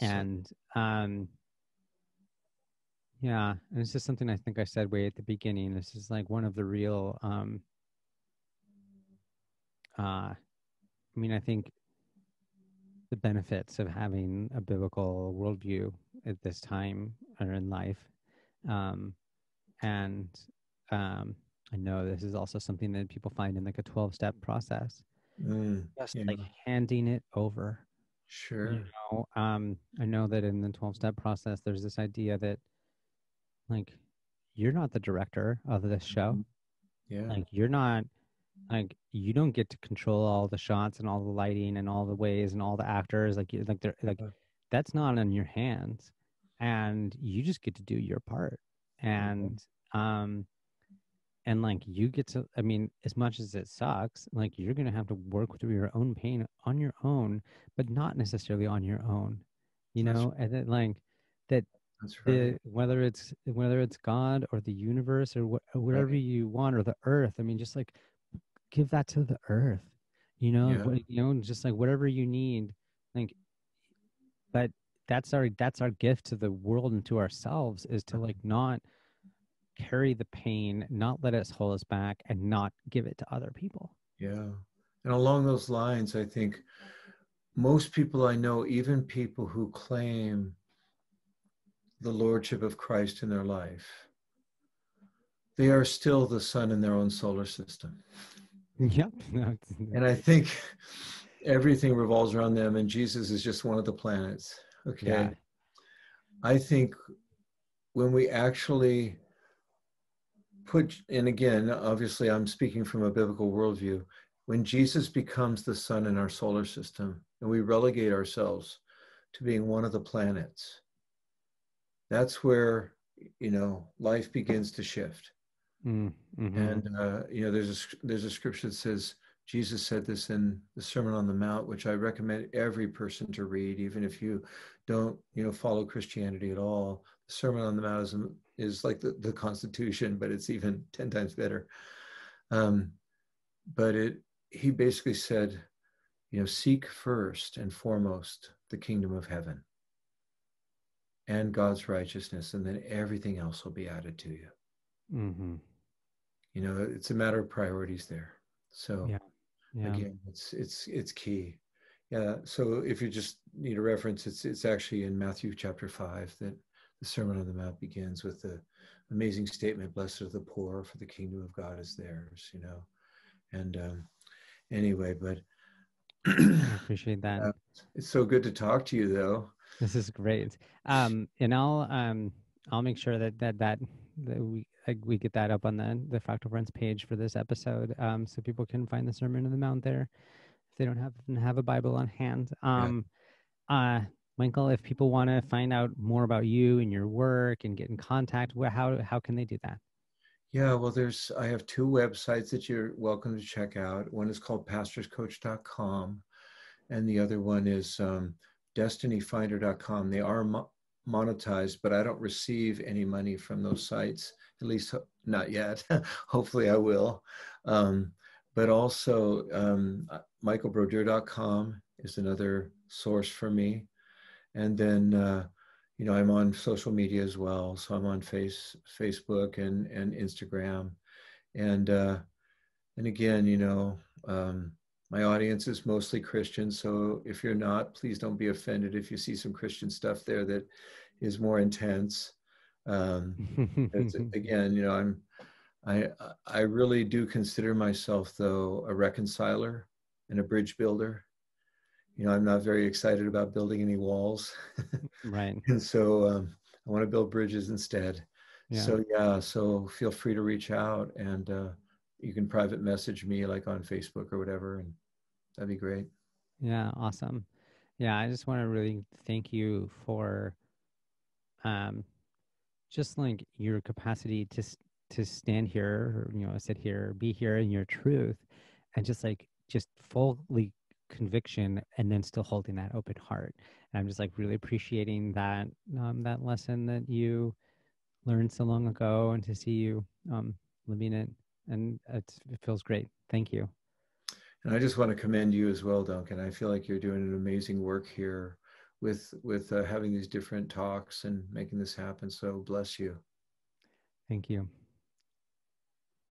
And um yeah and it's just something i think i said way at the beginning. This is like one of the real um uh i mean i think the benefits of having a biblical worldview at this time or in life um and um I know this is also something that people find in like a 12 step process. Mm, just yeah. like handing it over. Sure. You know, um, I know that in the 12 step process, there's this idea that like you're not the director of this show. Mm-hmm. Yeah. Like you're not like you don't get to control all the shots and all the lighting and all the ways and all the actors. Like you like they're like that's not in your hands. And you just get to do your part. And um and like you get to i mean as much as it sucks like you're gonna have to work through your own pain on your own but not necessarily on your own you know right. and then like that That's right. the, whether it's whether it's god or the universe or, wh- whatever right. you want or the earth i mean just like give that to the earth you know yeah. you know just like whatever you need like but that's our that's our gift to the world and to ourselves is to like not carry the pain, not let us hold us back, and not give it to other people. Yeah. And along those lines, I think most people I know, even people who claim the lordship of Christ in their life, they are still the sun in their own solar system. Yep. and I think everything revolves around them, and Jesus is just one of the planets. Okay. Yeah. I think when we actually put, and again, obviously, I'm speaking from a biblical worldview. When Jesus becomes the sun in our solar system and we relegate ourselves to being one of the planets, that's where, you know, life begins to shift. Mm, mm-hmm. And, uh, you know, there's a, there's a scripture that says, Jesus said this in the Sermon on the Mount, which I recommend every person to read, even if you don't, you know, follow Christianity at all. The Sermon on the Mount is is like the, the Constitution, but it's even 10 times better. Um, but it, he basically said, you know, seek first and foremost the kingdom of heaven and God's righteousness, and then everything else will be added to you. Mm-hmm. You know, it's a matter of priorities there. So, yeah. Yeah. again, it's it's it's key. Yeah. So, if you just need a reference, it's it's actually in Matthew chapter five that the Sermon on the Mount begins with the amazing statement, blessed are the poor, for the kingdom of God is theirs, you know. And um, anyway, but I appreciate that. Uh, it's so good to talk to you though. This is great. Um, and I'll um, I'll make sure that that that, that we we get that up on the the Fractal Friends page for this episode, um, so people can find the Sermon on the Mount there if they don't have have a Bible on hand. Um, yeah. uh, Michael, if people want to find out more about you and your work and get in contact, how how can they do that? Yeah, well, there's I have two websites that you're welcome to check out. One is called pastorscoach.com, and the other one is um, destinyfinder.com. They are monetized, but I don't receive any money from those sites, at least not yet. Hopefully, I will. Um, but also, um, michaelbrodeur.com is another source for me and then uh, you know i'm on social media as well so i'm on face facebook and and instagram and uh and again you know um my audience is mostly Christian, so if you're not, please don't be offended if you see some Christian stuff there that is more intense. Um, again, you know, I'm I I really do consider myself though a reconciler and a bridge builder. You know, I'm not very excited about building any walls. right. And so um, I want to build bridges instead. Yeah. So yeah, so feel free to reach out and uh, you can private message me like on Facebook or whatever and That'd be great. Yeah, awesome. Yeah, I just want to really thank you for um just like your capacity to to stand here, or, you know, sit here, be here in your truth and just like just fully conviction and then still holding that open heart. And I'm just like really appreciating that um that lesson that you learned so long ago and to see you um living it and it feels great. Thank you. And I just want to commend you as well, Duncan. I feel like you're doing an amazing work here with with uh, having these different talks and making this happen. So bless you. Thank you.